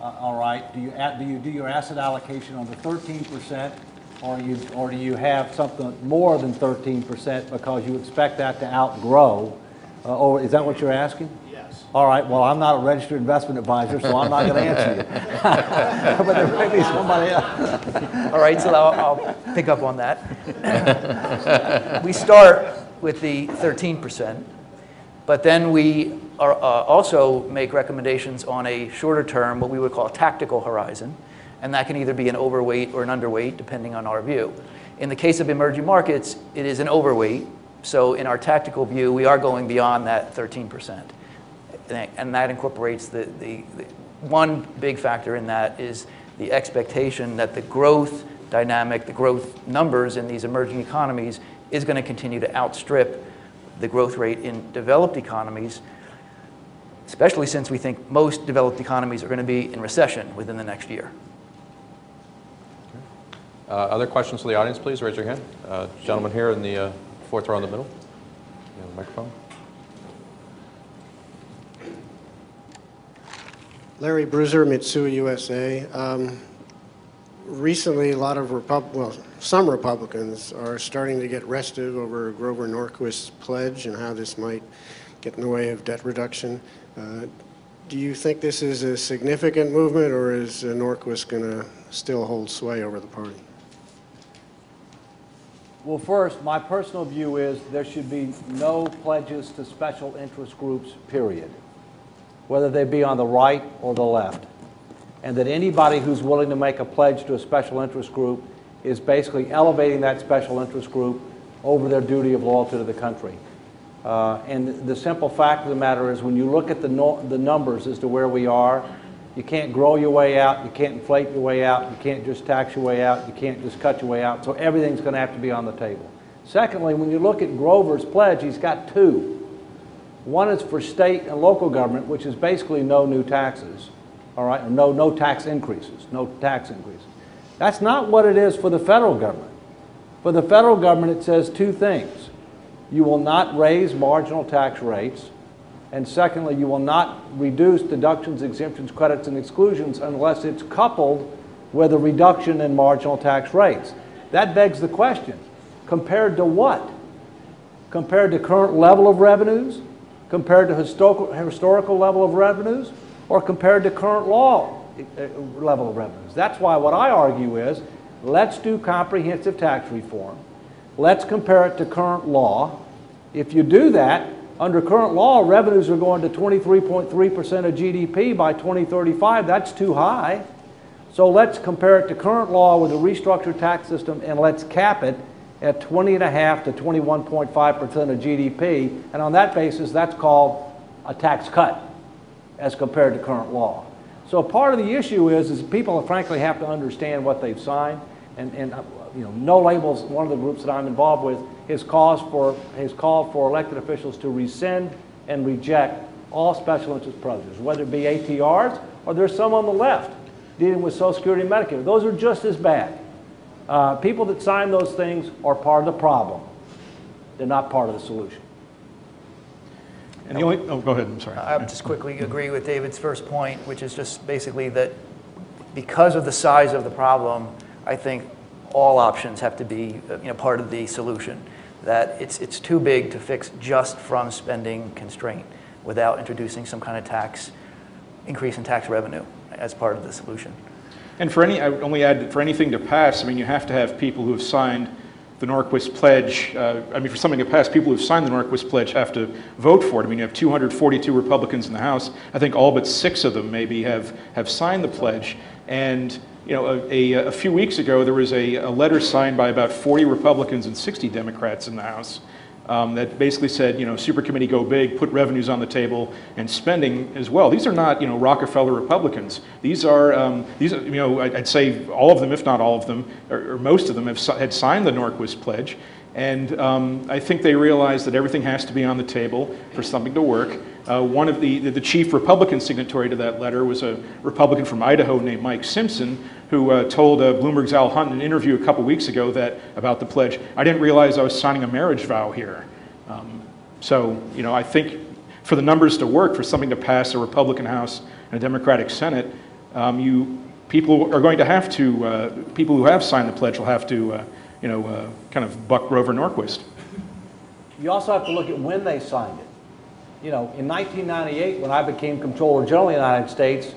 uh, all right, do you, do you do your asset allocation on the 13%, or you, or do you have something more than 13% because you expect that to outgrow? Uh, or is that what you're asking? Yes. All right, well, I'm not a registered investment advisor, so I'm not going to answer you. but there may be somebody else. All right, so I'll, I'll pick up on that. we start with the 13%, but then we are, uh, also make recommendations on a shorter term, what we would call a tactical horizon, and that can either be an overweight or an underweight, depending on our view. In the case of emerging markets, it is an overweight, so in our tactical view, we are going beyond that 13%. And that incorporates the, the, the one big factor in that is the expectation that the growth dynamic, the growth numbers in these emerging economies is going to continue to outstrip the growth rate in developed economies, especially since we think most developed economies are going to be in recession within the next year. Uh, other questions from the audience, please raise your hand. Uh, gentleman here in the uh, fourth row in the middle. You have a microphone. Larry Bruiser, Mitsui USA. Um, recently, a lot of Repub- well, some Republicans are starting to get restive over Grover Norquist's pledge and how this might get in the way of debt reduction. Uh, do you think this is a significant movement, or is Norquist going to still hold sway over the party? Well, first, my personal view is there should be no pledges to special interest groups, period, whether they be on the right or the left. And that anybody who's willing to make a pledge to a special interest group is basically elevating that special interest group over their duty of loyalty to the country. Uh, and the simple fact of the matter is when you look at the, no the numbers as to where we are, you can't grow your way out. You can't inflate your way out. You can't just tax your way out. You can't just cut your way out. So everything's going to have to be on the table. Secondly, when you look at Grover's pledge, he's got two. One is for state and local government, which is basically no new taxes, all right, no, no tax increases, no tax increases. That's not what it is for the federal government. For the federal government, it says two things. You will not raise marginal tax rates, and secondly, you will not reduce deductions, exemptions, credits, and exclusions unless it's coupled with a reduction in marginal tax rates. That begs the question, compared to what? Compared to current level of revenues? Compared to historical, historical level of revenues? Or compared to current law uh, level of revenues? That's why what I argue is, let's do comprehensive tax reform. Let's compare it to current law. If you do that, under current law, revenues are going to 23.3% of GDP by 2035. That's too high. So let's compare it to current law with a restructured tax system and let's cap it at 20.5 to 21.5% of GDP. And on that basis, that's called a tax cut as compared to current law. So part of the issue is, is people frankly have to understand what they've signed. And, and you know, No Labels, one of the groups that I'm involved with, has, cause for, has called for elected officials to rescind and reject all special interest privileges, whether it be ATRs or there's some on the left dealing with Social Security and Medicare. Those are just as bad. Uh, people that sign those things are part of the problem. They're not part of the solution. And the only, oh, go ahead, I'm sorry. I would just quickly agree with David's first point, which is just basically that because of the size of the problem, I think all options have to be uh, you know, part of the solution. That it's, it's too big to fix just from spending constraint without introducing some kind of tax, increase in tax revenue as part of the solution. And for any, I would only add, for anything to pass, I mean, you have to have people who have signed the Norquist Pledge. Uh, I mean, for something to pass, people who have signed the Norquist Pledge have to vote for it. I mean, you have 242 Republicans in the House. I think all but six of them maybe have, have signed the pledge. And, you know, a, a, a few weeks ago, there was a, a letter signed by about 40 Republicans and 60 Democrats in the House um, that basically said, you know, super committee go big, put revenues on the table, and spending as well. These are not, you know, Rockefeller Republicans. These are, um, these are, you know, I'd say all of them, if not all of them, or, or most of them, have had signed the Norquist Pledge. And um, I think they realize that everything has to be on the table for something to work. Uh, one of the, the chief Republican signatory to that letter was a Republican from Idaho named Mike Simpson, who uh, told uh, Bloomberg's Al Hunt in an interview a couple weeks ago that about the pledge, I didn't realize I was signing a marriage vow here. Um, so, you know, I think for the numbers to work, for something to pass a Republican House and a Democratic Senate, um, you people are going to have to, uh, people who have signed the pledge will have to, uh, you know, uh, kind of buck Grover Norquist. You also have to look at when they signed it. You know, in 1998, when I became Comptroller General of the United States,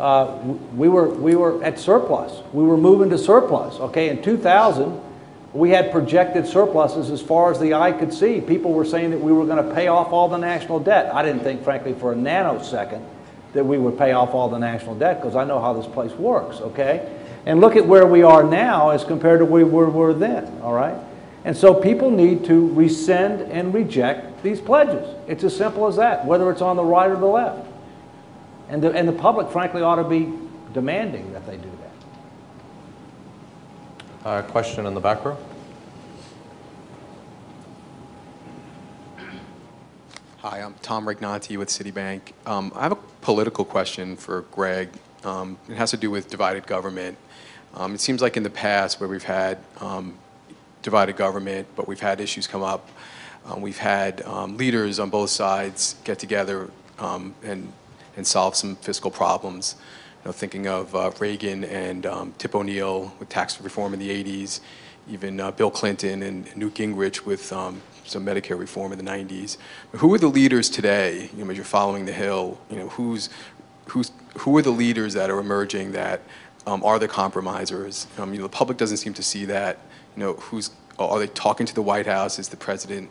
uh, we, were, we were at surplus. We were moving to surplus. Okay, in 2000, we had projected surpluses as far as the eye could see. People were saying that we were going to pay off all the national debt. I didn't think, frankly, for a nanosecond that we would pay off all the national debt because I know how this place works, okay? And look at where we are now as compared to where we were then, all right? And so people need to rescind and reject these pledges. It's as simple as that, whether it's on the right or the left. And the, and the public, frankly, ought to be demanding that they do that. Uh, question in the back row. Hi, I'm Tom Rignanti with Citibank. Um, I have a political question for Greg. Um, it has to do with divided government. Um, it seems like in the past where we've had um, divided government, but we've had issues come up, um, we've had um, leaders on both sides get together and and solve some fiscal problems. You know, thinking of uh, Reagan and um, Tip O'Neill with tax reform in the 80s, even uh, Bill Clinton and Newt Gingrich with um, some Medicare reform in the 90s. But who are the leaders today? You know, as you're following the Hill, you know, who's, who's, who are the leaders that are emerging that um, are the compromisers? Um, you know, the public doesn't seem to see that. You know, who's, are they talking to the White House? Is the president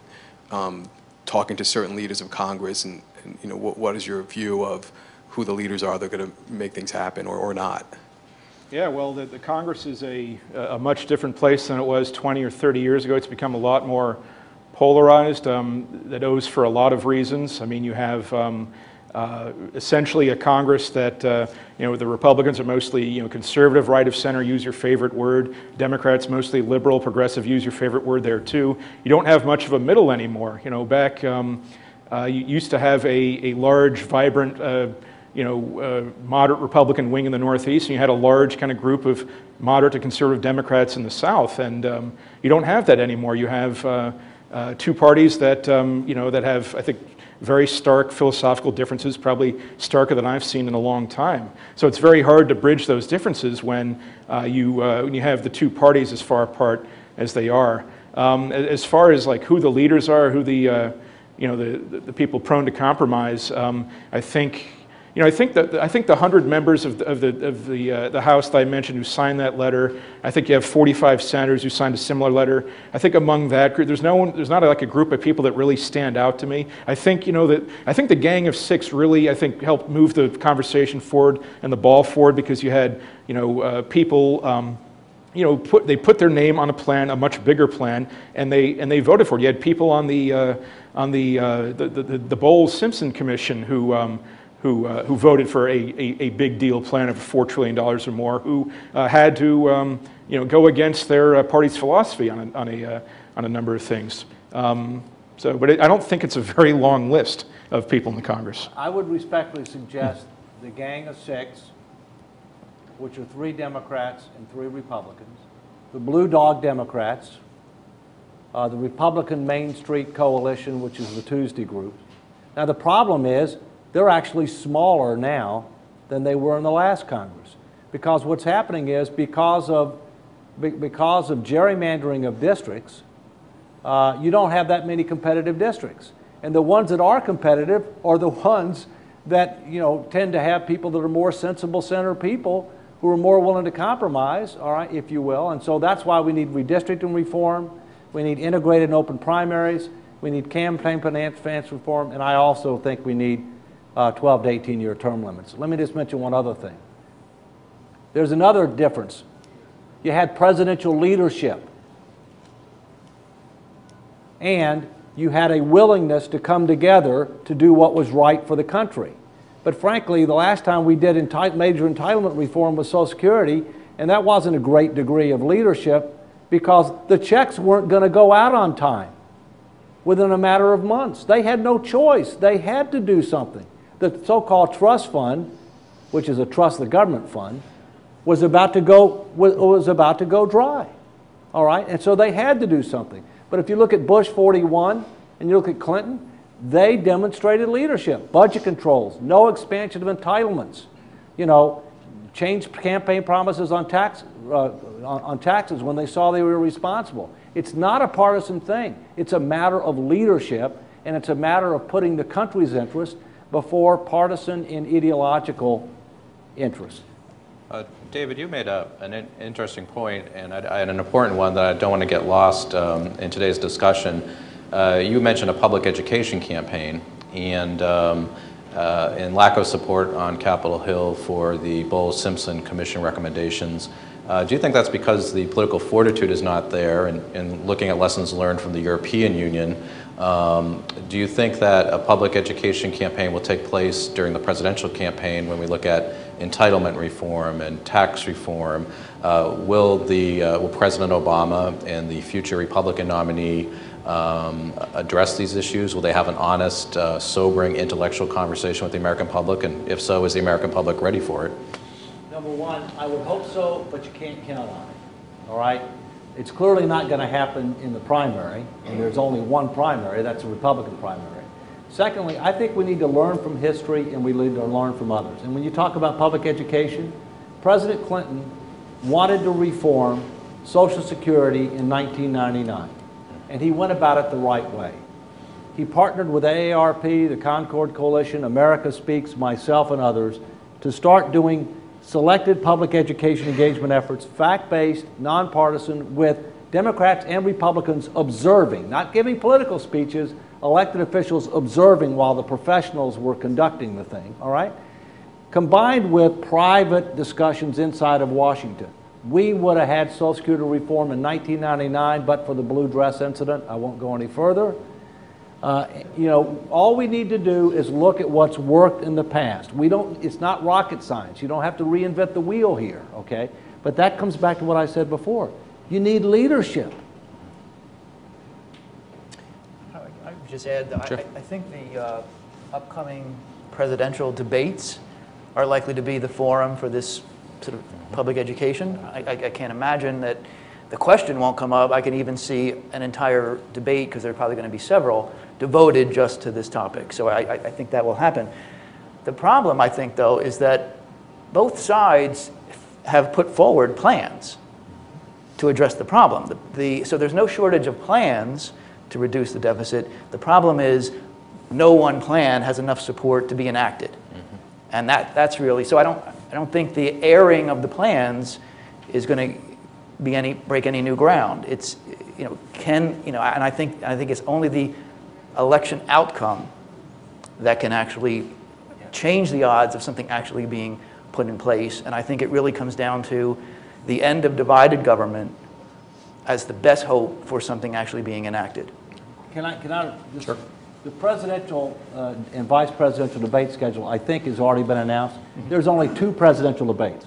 um, talking to certain leaders of Congress and, and you know, what, what is your view of who the leaders are that are going to make things happen or, or not? Yeah, well, the, the Congress is a, a much different place than it was 20 or 30 years ago. It's become a lot more polarized. Um, that owes for a lot of reasons. I mean, you have um, uh, essentially a Congress that, uh, you know, the Republicans are mostly, you know, conservative, right of center, use your favorite word. Democrats mostly liberal, progressive, use your favorite word there too. You don't have much of a middle anymore. You know, back, um, Uh, you used to have a, a large, vibrant, uh, you know, uh, moderate Republican wing in the Northeast, and you had a large kind of group of moderate to conservative Democrats in the South, and um, you don't have that anymore. You have uh, two parties that, um, you know, that have, I think, very stark philosophical differences, probably starker than I've seen in a long time. So it's very hard to bridge those differences when, uh, you, uh, when you have the two parties as far apart as they are. Um, as far as like who the leaders are, who the, uh, you know, the, the people prone to compromise, um, I think you know, I think that I think the hundred members of the of the, of the, uh, the House that I mentioned who signed that letter. I think you have 45 senators who signed a similar letter. I think among that group, there's no one, there's not like a group of people that really stand out to me. I think you know that I think the Gang of Six really I think helped move the conversation forward and the ball forward because you had you know uh, people. Um, you know, put, they put their name on a plan, a much bigger plan, and they, and they voted for it. You had people on the, uh, on the, uh, the, the, the Bowles-Simpson Commission who, um, who, uh, who voted for a, a, a, big deal plan of $4 trillion or more, who uh, had to um, you know, go against their uh, party's philosophy on a, on a, uh, on a number of things. Um, so, but it, I don't think it's a very long list of people in the Congress. I would respectfully suggest the Gang of Six, which are three Democrats and three Republicans, the Blue Dog Democrats, uh, the Republican Main Street Coalition, which is the Tuesday group. Now, the problem is they're actually smaller now than they were in the last Congress. Because what's happening is because of, because of gerrymandering of districts, uh, you don't have that many competitive districts. And the ones that are competitive are the ones that you know, tend to have people that are more sensible center people who are more willing to compromise, all right, if you will. And so that's why we need redistricting reform. We need integrated and open primaries. We need campaign finance reform. And I also think we need uh, 12 to 18 year term limits. Let me just mention one other thing. There's another difference. You had presidential leadership, and you had a willingness to come together to do what was right for the country. But frankly, the last time we did enti major entitlement reform was Social Security, and that wasn't a great degree of leadership because the checks weren't going to go out on time within a matter of months. They had no choice. They had to do something the so-called trust fund, which is a trust the government fund, was about to go was about to go dry. All right, and so they had to do something. But if you look at Bush 41 and you look at Clinton, they demonstrated leadership, budget controls, no expansion of entitlements, you know, changed campaign promises on tax uh, on, taxes when they saw they were responsible. It's not a partisan thing. It's a matter of leadership, and it's a matter of putting the country's interest before partisan and ideological interests. Uh, David, you made a, an in interesting point and, I, and, an important one that I don't want to get lost um, in today's discussion. Uh, you mentioned a public education campaign and, um, uh, and lack of support on Capitol Hill for the Bowles-Simpson Commission recommendations. Uh, do you think that's because the political fortitude is not there and, and looking at lessons learned from the European Union um, do you think that a public education campaign will take place during the presidential campaign when we look at entitlement reform and tax reform? Uh, will, the, uh, will President Obama and the future Republican nominee um, address these issues? Will they have an honest, uh, sobering, intellectual conversation with the American public? And if so, is the American public ready for it? Number one, I would hope so, but you can't count on it. All right? It's clearly not going to happen in the primary, and there's only one primary, that's a Republican primary. Secondly, I think we need to learn from history and we need to learn from others. And when you talk about public education, President Clinton wanted to reform Social Security in 1999, and he went about it the right way. He partnered with AARP, the Concord Coalition, America Speaks, myself, and others to start doing selected public education engagement efforts, fact-based, nonpartisan, with Democrats and Republicans observing, not giving political speeches, elected officials observing while the professionals were conducting the thing, all right? Combined with private discussions inside of Washington. We would have had Social Security reform in 1999, but for the blue dress incident. I won't go any further. Uh, you know, all we need to do is look at what's worked in the past. We don't, it's not rocket science. You don't have to reinvent the wheel here, okay? But that comes back to what I said before. You need leadership. I would just add, that Sure. I I think the uh, upcoming presidential debates are likely to be the forum for this sort of public education. I I- I can't imagine that the question won't come up. I can even see an entire debate, because there are probably going to be several, devoted just to this topic. So I I- think that will happen. The problem, I think, though, is that both sides have put forward plans to address the problem. The, the, so there's no shortage of plans to reduce the deficit. The problem is no one plan has enough support to be enacted. Mm-hmm. And that, that's really, so I don't, I don't think the airing of the plans is going to be any, break any new ground. It's, you know, can, you know, and I think, I think it's only the election outcome that can actually change the odds of something actually being put in place. And I think it really comes down to the end of divided government as the best hope for something actually being enacted. Can I, can I? Sure. The presidential uh, and vice presidential debate schedule, I think, has already been announced. There's only two presidential debates.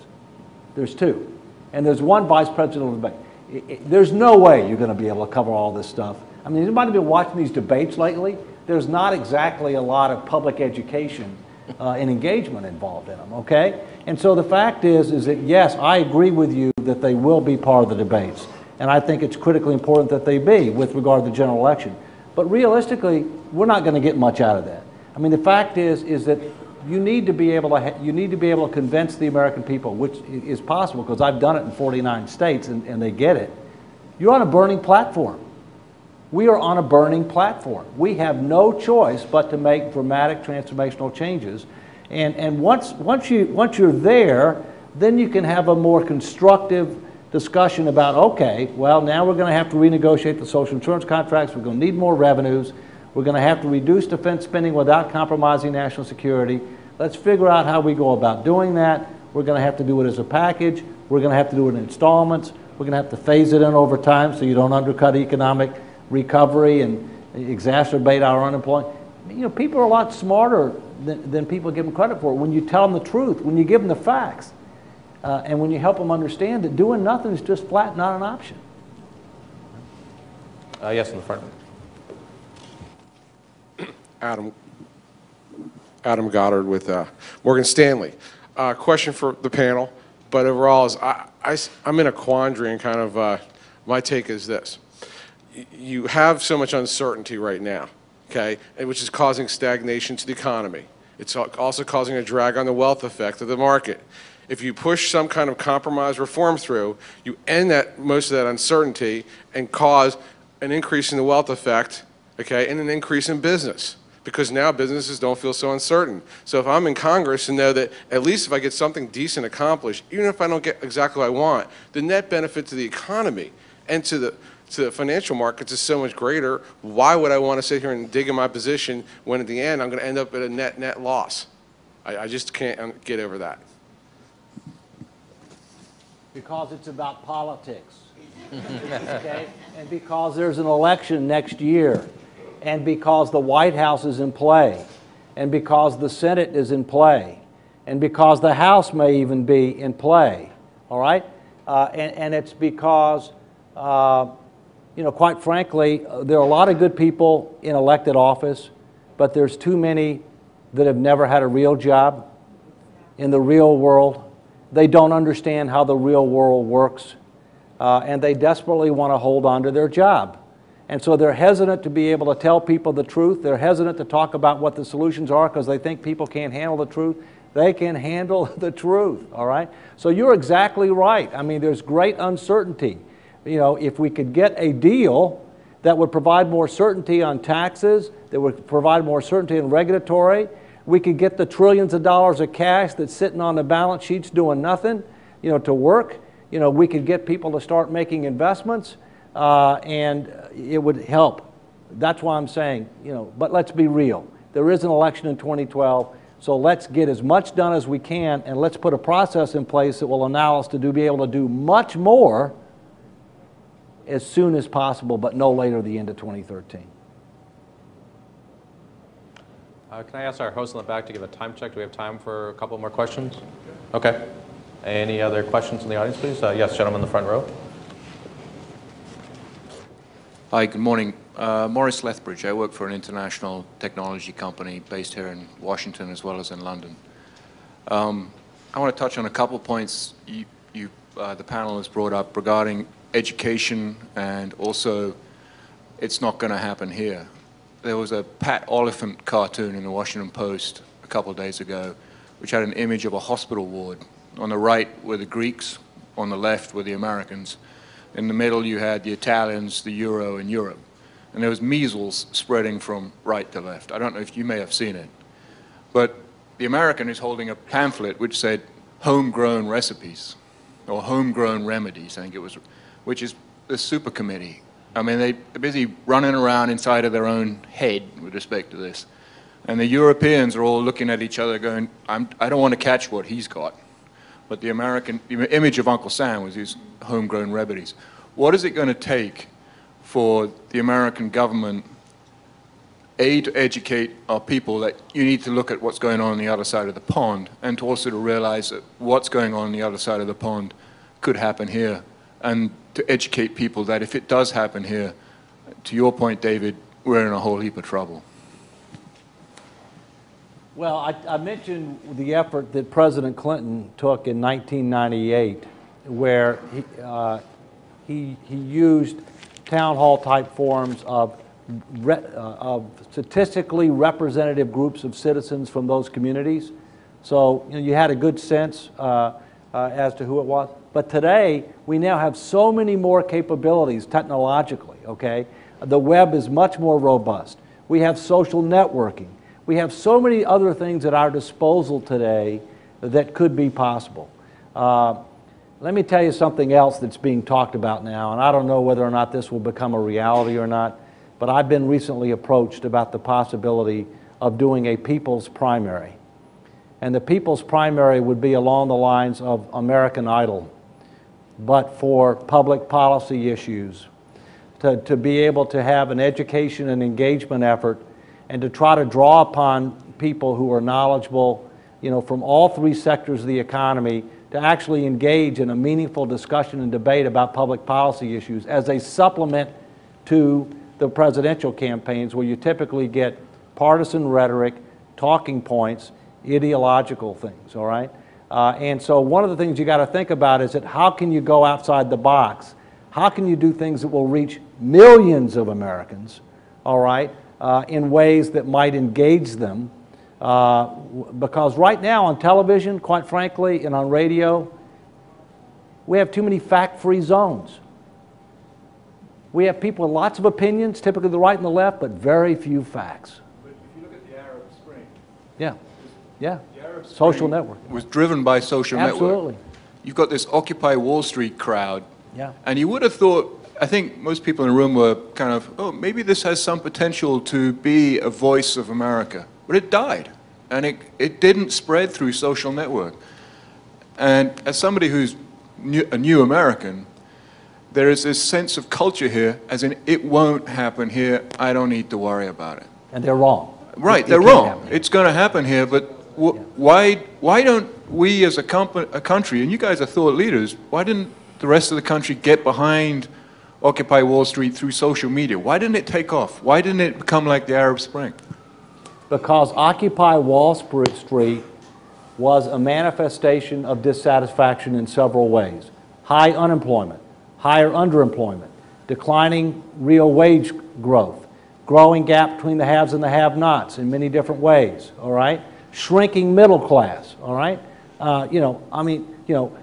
There's two. And there's one vice presidential debate. I- I- There's no way you're going to be able to cover all this stuff. I mean, anybody been watching these debates lately? There's not exactly a lot of public education uh, and engagement involved in them, okay? And so the fact is, is that yes, I agree with you that they will be part of the debates. And I think it's critically important that they be with regard to the general election. But realistically, we're not going to get much out of that. I mean, the fact is, is that you need to be able to, you need to be able to convince the American people, which is possible because I've done it in 49 states and, and they get it. You're on a burning platform. We are on a burning platform. We have no choice but to make dramatic transformational changes. And, and once, once, you, once you're there, then you can have a more constructive discussion about, okay, well, now we're going to have to renegotiate the social insurance contracts. We're going to need more revenues. We're going to have to reduce defense spending without compromising national security. Let's figure out how we go about doing that. We're going to have to do it as a package. We're going to have to do it in installments. We're going to have to phase it in over time so you don't undercut economic recovery and exacerbate our unemployment. You know, people are a lot smarter than, than people give them credit for when you tell them the truth, when you give them the facts, uh, and when you help them understand that doing nothing is just flat not an option. Uh, Yes, in the front. Adam, Adam Goddard with uh, Morgan Stanley. Uh, Question for the panel, but overall is, I, I, am in a quandary and kind of, uh, my take is this. You have so much uncertainty right now, okay, which is causing stagnation to the economy. It's also causing a drag on the wealth effect of the market. If you push some kind of compromise reform through, you end that, most of that uncertainty and cause an increase in the wealth effect, okay, and an increase in business. Because now businesses don't feel so uncertain. So if I'm in Congress and know that at least if I get something decent accomplished, even if I don't get exactly what I want, the net benefit to the economy and to the to the financial markets is so much greater. Why would I want to sit here and dig in my position when at the end I'm going to end up at a net net loss? I, I just can't um, get over that. Because it's about politics. okay? And because there's an election next year, and because the White House is in play, and because the Senate is in play, and because the House may even be in play, all right? Uh, and, and it's because, uh, you know, quite frankly, there are a lot of good people in elected office, but there's too many that have never had a real job in the real world. They don't understand how the real world works, uh, and they desperately want to hold on to their job. And so they're hesitant to be able to tell people the truth. They're hesitant to talk about what the solutions are because they think people can't handle the truth. They can handle the truth, all right? So you're exactly right. I mean, there's great uncertainty. You know, if we could get a deal that would provide more certainty on taxes, that would provide more certainty in regulatory, we could get the trillions of dollars of cash that's sitting on the balance sheets doing nothing, you know, to work. You know, we could get people to start making investments, uh, and it would help. That's why I'm saying, you know, but let's be real. There is an election in 2012, so let's get as much done as we can, and let's put a process in place that will allow us to do, be able to do much more as soon as possible, but no later than the end of 2013. Uh, Can I ask our host in the back to give a time check? Do we have time for a couple more questions? Okay. Any other questions in the audience, please? Uh, Yes, gentleman in the front row. Hi, good morning. Uh, Maurice Lethbridge. I work for an international technology company based here in Washington as well as in London. Um, I want to touch on a couple points you, you uh, the panel has brought up regarding education and also it's not going to happen here. There was a Pat Oliphant cartoon in the Washington Post a couple of days ago which had an image of a hospital ward. On the right were the Greeks, on the left were the Americans. In the middle you had the Italians, the Euro, and Europe. And there was measles spreading from right to left. I don't know if you may have seen it. But the American is holding a pamphlet which said homegrown recipes or homegrown remedies, I think it was, which is the super committee. I mean, they, they're busy running around inside of their own head with respect to this. And the Europeans are all looking at each other going, I'm, I don't want to catch what he's got. But the American the image of Uncle Sam was his homegrown remedies. What is it going to take for the American government, A, to educate our people that you need to look at what's going on on the other side of the pond, and to also to realize that what's going on on the other side of the pond could happen here, and to educate people that if it does happen here, to your point, David, we're in a whole heap of trouble. Well, I, I mentioned the effort that President Clinton took in 1998, where he, uh, he, he used town hall type forums of, re, uh, of statistically representative groups of citizens from those communities. So you, know, you had a good sense uh, uh, as to who it was. But today, we now have so many more capabilities technologically, okay? The web is much more robust. We have social networking. We have so many other things at our disposal today that could be possible. Uh, let me tell you something else that's being talked about now, and I don't know whether or not this will become a reality or not, but I've been recently approached about the possibility of doing a people's primary. And the people's primary would be along the lines of American Idol, but for public policy issues, to, to be able to have an education and engagement effort and to try to draw upon people who are knowledgeable, you know, from all three sectors of the economy to actually engage in a meaningful discussion and debate about public policy issues as a supplement to the presidential campaigns where you typically get partisan rhetoric, talking points, ideological things, all right? Uh, and so one of the things you got to think about is that how can you go outside the box? How can you do things that will reach millions of Americans, all right, uh, in ways that might engage them. Uh, because right now on television, quite frankly, and on radio, we have too many fact free zones. We have people with lots of opinions, typically the right and the left, but very few facts. But if you look at the Arab Spring, yeah, yeah, Arab social network was driven by social Absolutely. network. You've got this Occupy Wall Street crowd, yeah. and you would have thought I think most people in the room were kind of, oh, maybe this has some potential to be a voice of America. But it died. And it, it didn't spread through social network. And as somebody who's new, a new American, there is this sense of culture here, as in, it won't happen here, I don't need to worry about it. And they're wrong. Right, It- it they're can't wrong. It's going to happen here, but wh- why, why don't we as a, a country, and you guys are thought leaders, why didn't the rest of the country get behind Occupy Wall Street through social media? Why didn't it take off? Why didn't it become like the Arab Spring? Because Occupy Wall Street was a manifestation of dissatisfaction in several ways. High unemployment, higher underemployment, declining real wage growth, growing gap between the haves and the have-nots in many different ways, all right? Shrinking middle class, all right? Uh, you know, I mean, you know,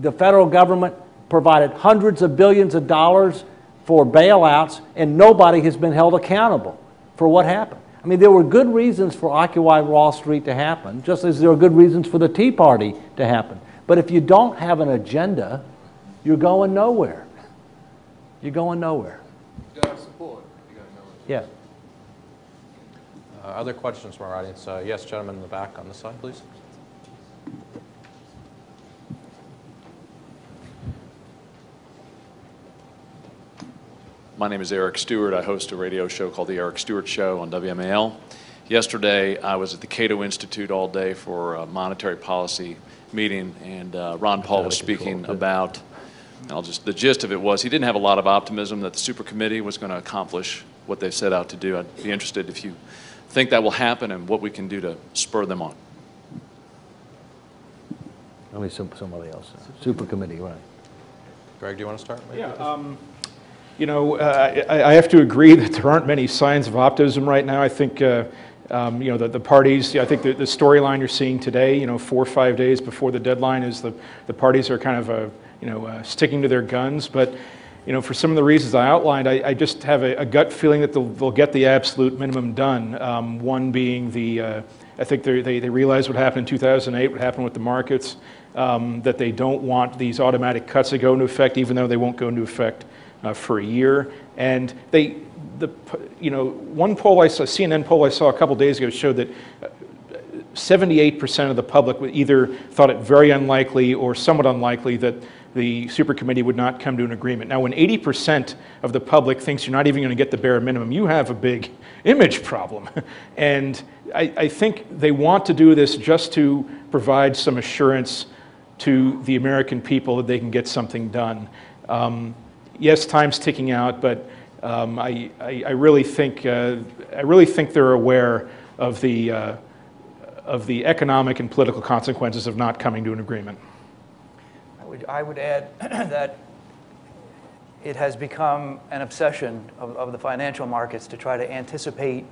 the federal government provided hundreds of billions of dollars for bailouts, and nobody has been held accountable for what happened. I mean, there were good reasons for Occupy Wall Street to happen, just as there are good reasons for the Tea Party to happen. But if you don't have an agenda, you're going nowhere. You're going nowhere. Yeah. Uh, Other questions from our audience? Uh, Yes, gentlemen in the back on this side, please. My name is Eric Stewart. I host a radio show called The Eric Stewart Show on WMAL. Yesterday, I was at the Cato Institute all day for a monetary policy meeting, and uh, Ron Paul was speaking about I'll just, the gist of it was, he didn't have a lot of optimism that the super committee was going to accomplish what they set out to do. I'd be interested if you think that will happen and what we can do to spur them on. I mean, some- somebody else, super committee, right. Greg, do you want to start? maybe? Yeah, um, you know, uh, I I have to agree that there aren't many signs of optimism right now. I think, uh, um, you know, the the parties, I think the the storyline you're seeing today, you know, four or five days before the deadline is the the parties are kind of, uh, you know, uh, sticking to their guns. But, you know, for some of the reasons I outlined, I I just have a a gut feeling that they'll they'll get the absolute minimum done. Um, One being the, uh, I think they they realized what happened in 2008, what happened with the markets, um, that they don't want these automatic cuts to go into effect, even though they won't go into effect uh, for a year. And they, the, you know, one poll I saw, CNN poll I saw a couple days ago showed that 78% of the public either thought it very unlikely or somewhat unlikely that the super committee would not come to an agreement. Now, when 80% of the public thinks you're not even going to get the bare minimum, you have a big image problem. and I, I think they want to do this just to provide some assurance to the American people that they can get something done. Um, yes, time's ticking out, but um, I, I, I really think uh, I really think they're aware of the uh, of the economic and political consequences of not coming to an agreement. I would, I would add that it has become an obsession of, of the financial markets to try to anticipate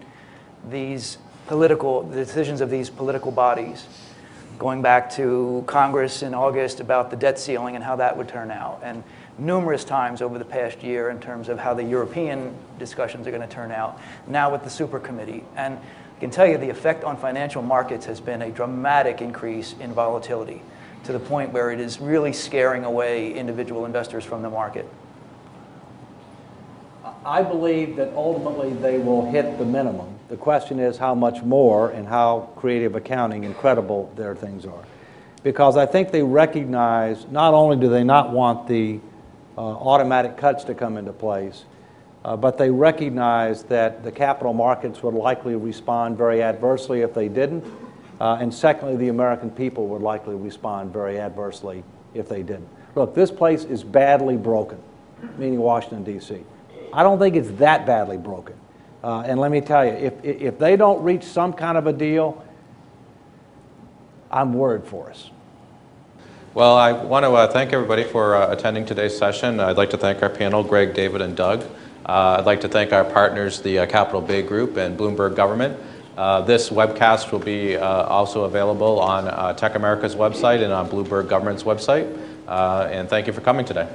these political, the decisions of these political bodies. Going back to Congress in August about the debt ceiling and how that would turn out, and numerous times over the past year in terms of how the European discussions are going to turn out, now with the super committee. And I can tell you the effect on financial markets has been a dramatic increase in volatility to the point where it is really scaring away individual investors from the market. I believe that ultimately they will hit the minimum. The question is how much more and how creative accounting and credible their things are. Because I think they recognize, not only do they not want the automatic cuts to come into place, uh, but they recognize that the capital markets would likely respond very adversely if they didn't. Uh, and secondly, the American people would likely respond very adversely if they didn't. Look, this place is badly broken, meaning Washington, D.C. I don't think it's that badly broken. Uh, and let me tell you, if, if they don't reach some kind of a deal, I'm worried for us. Well, I want to uh, thank everybody for uh, attending today's session. I'd like to thank our panel, Greg, David, and Doug. Uh, I'd like to thank our partners, the uh, Capital Bay Group and Bloomberg Government. Uh, this webcast will be uh, also available on TechAmerica's website and on Bloomberg Government's website. and thank you for coming today.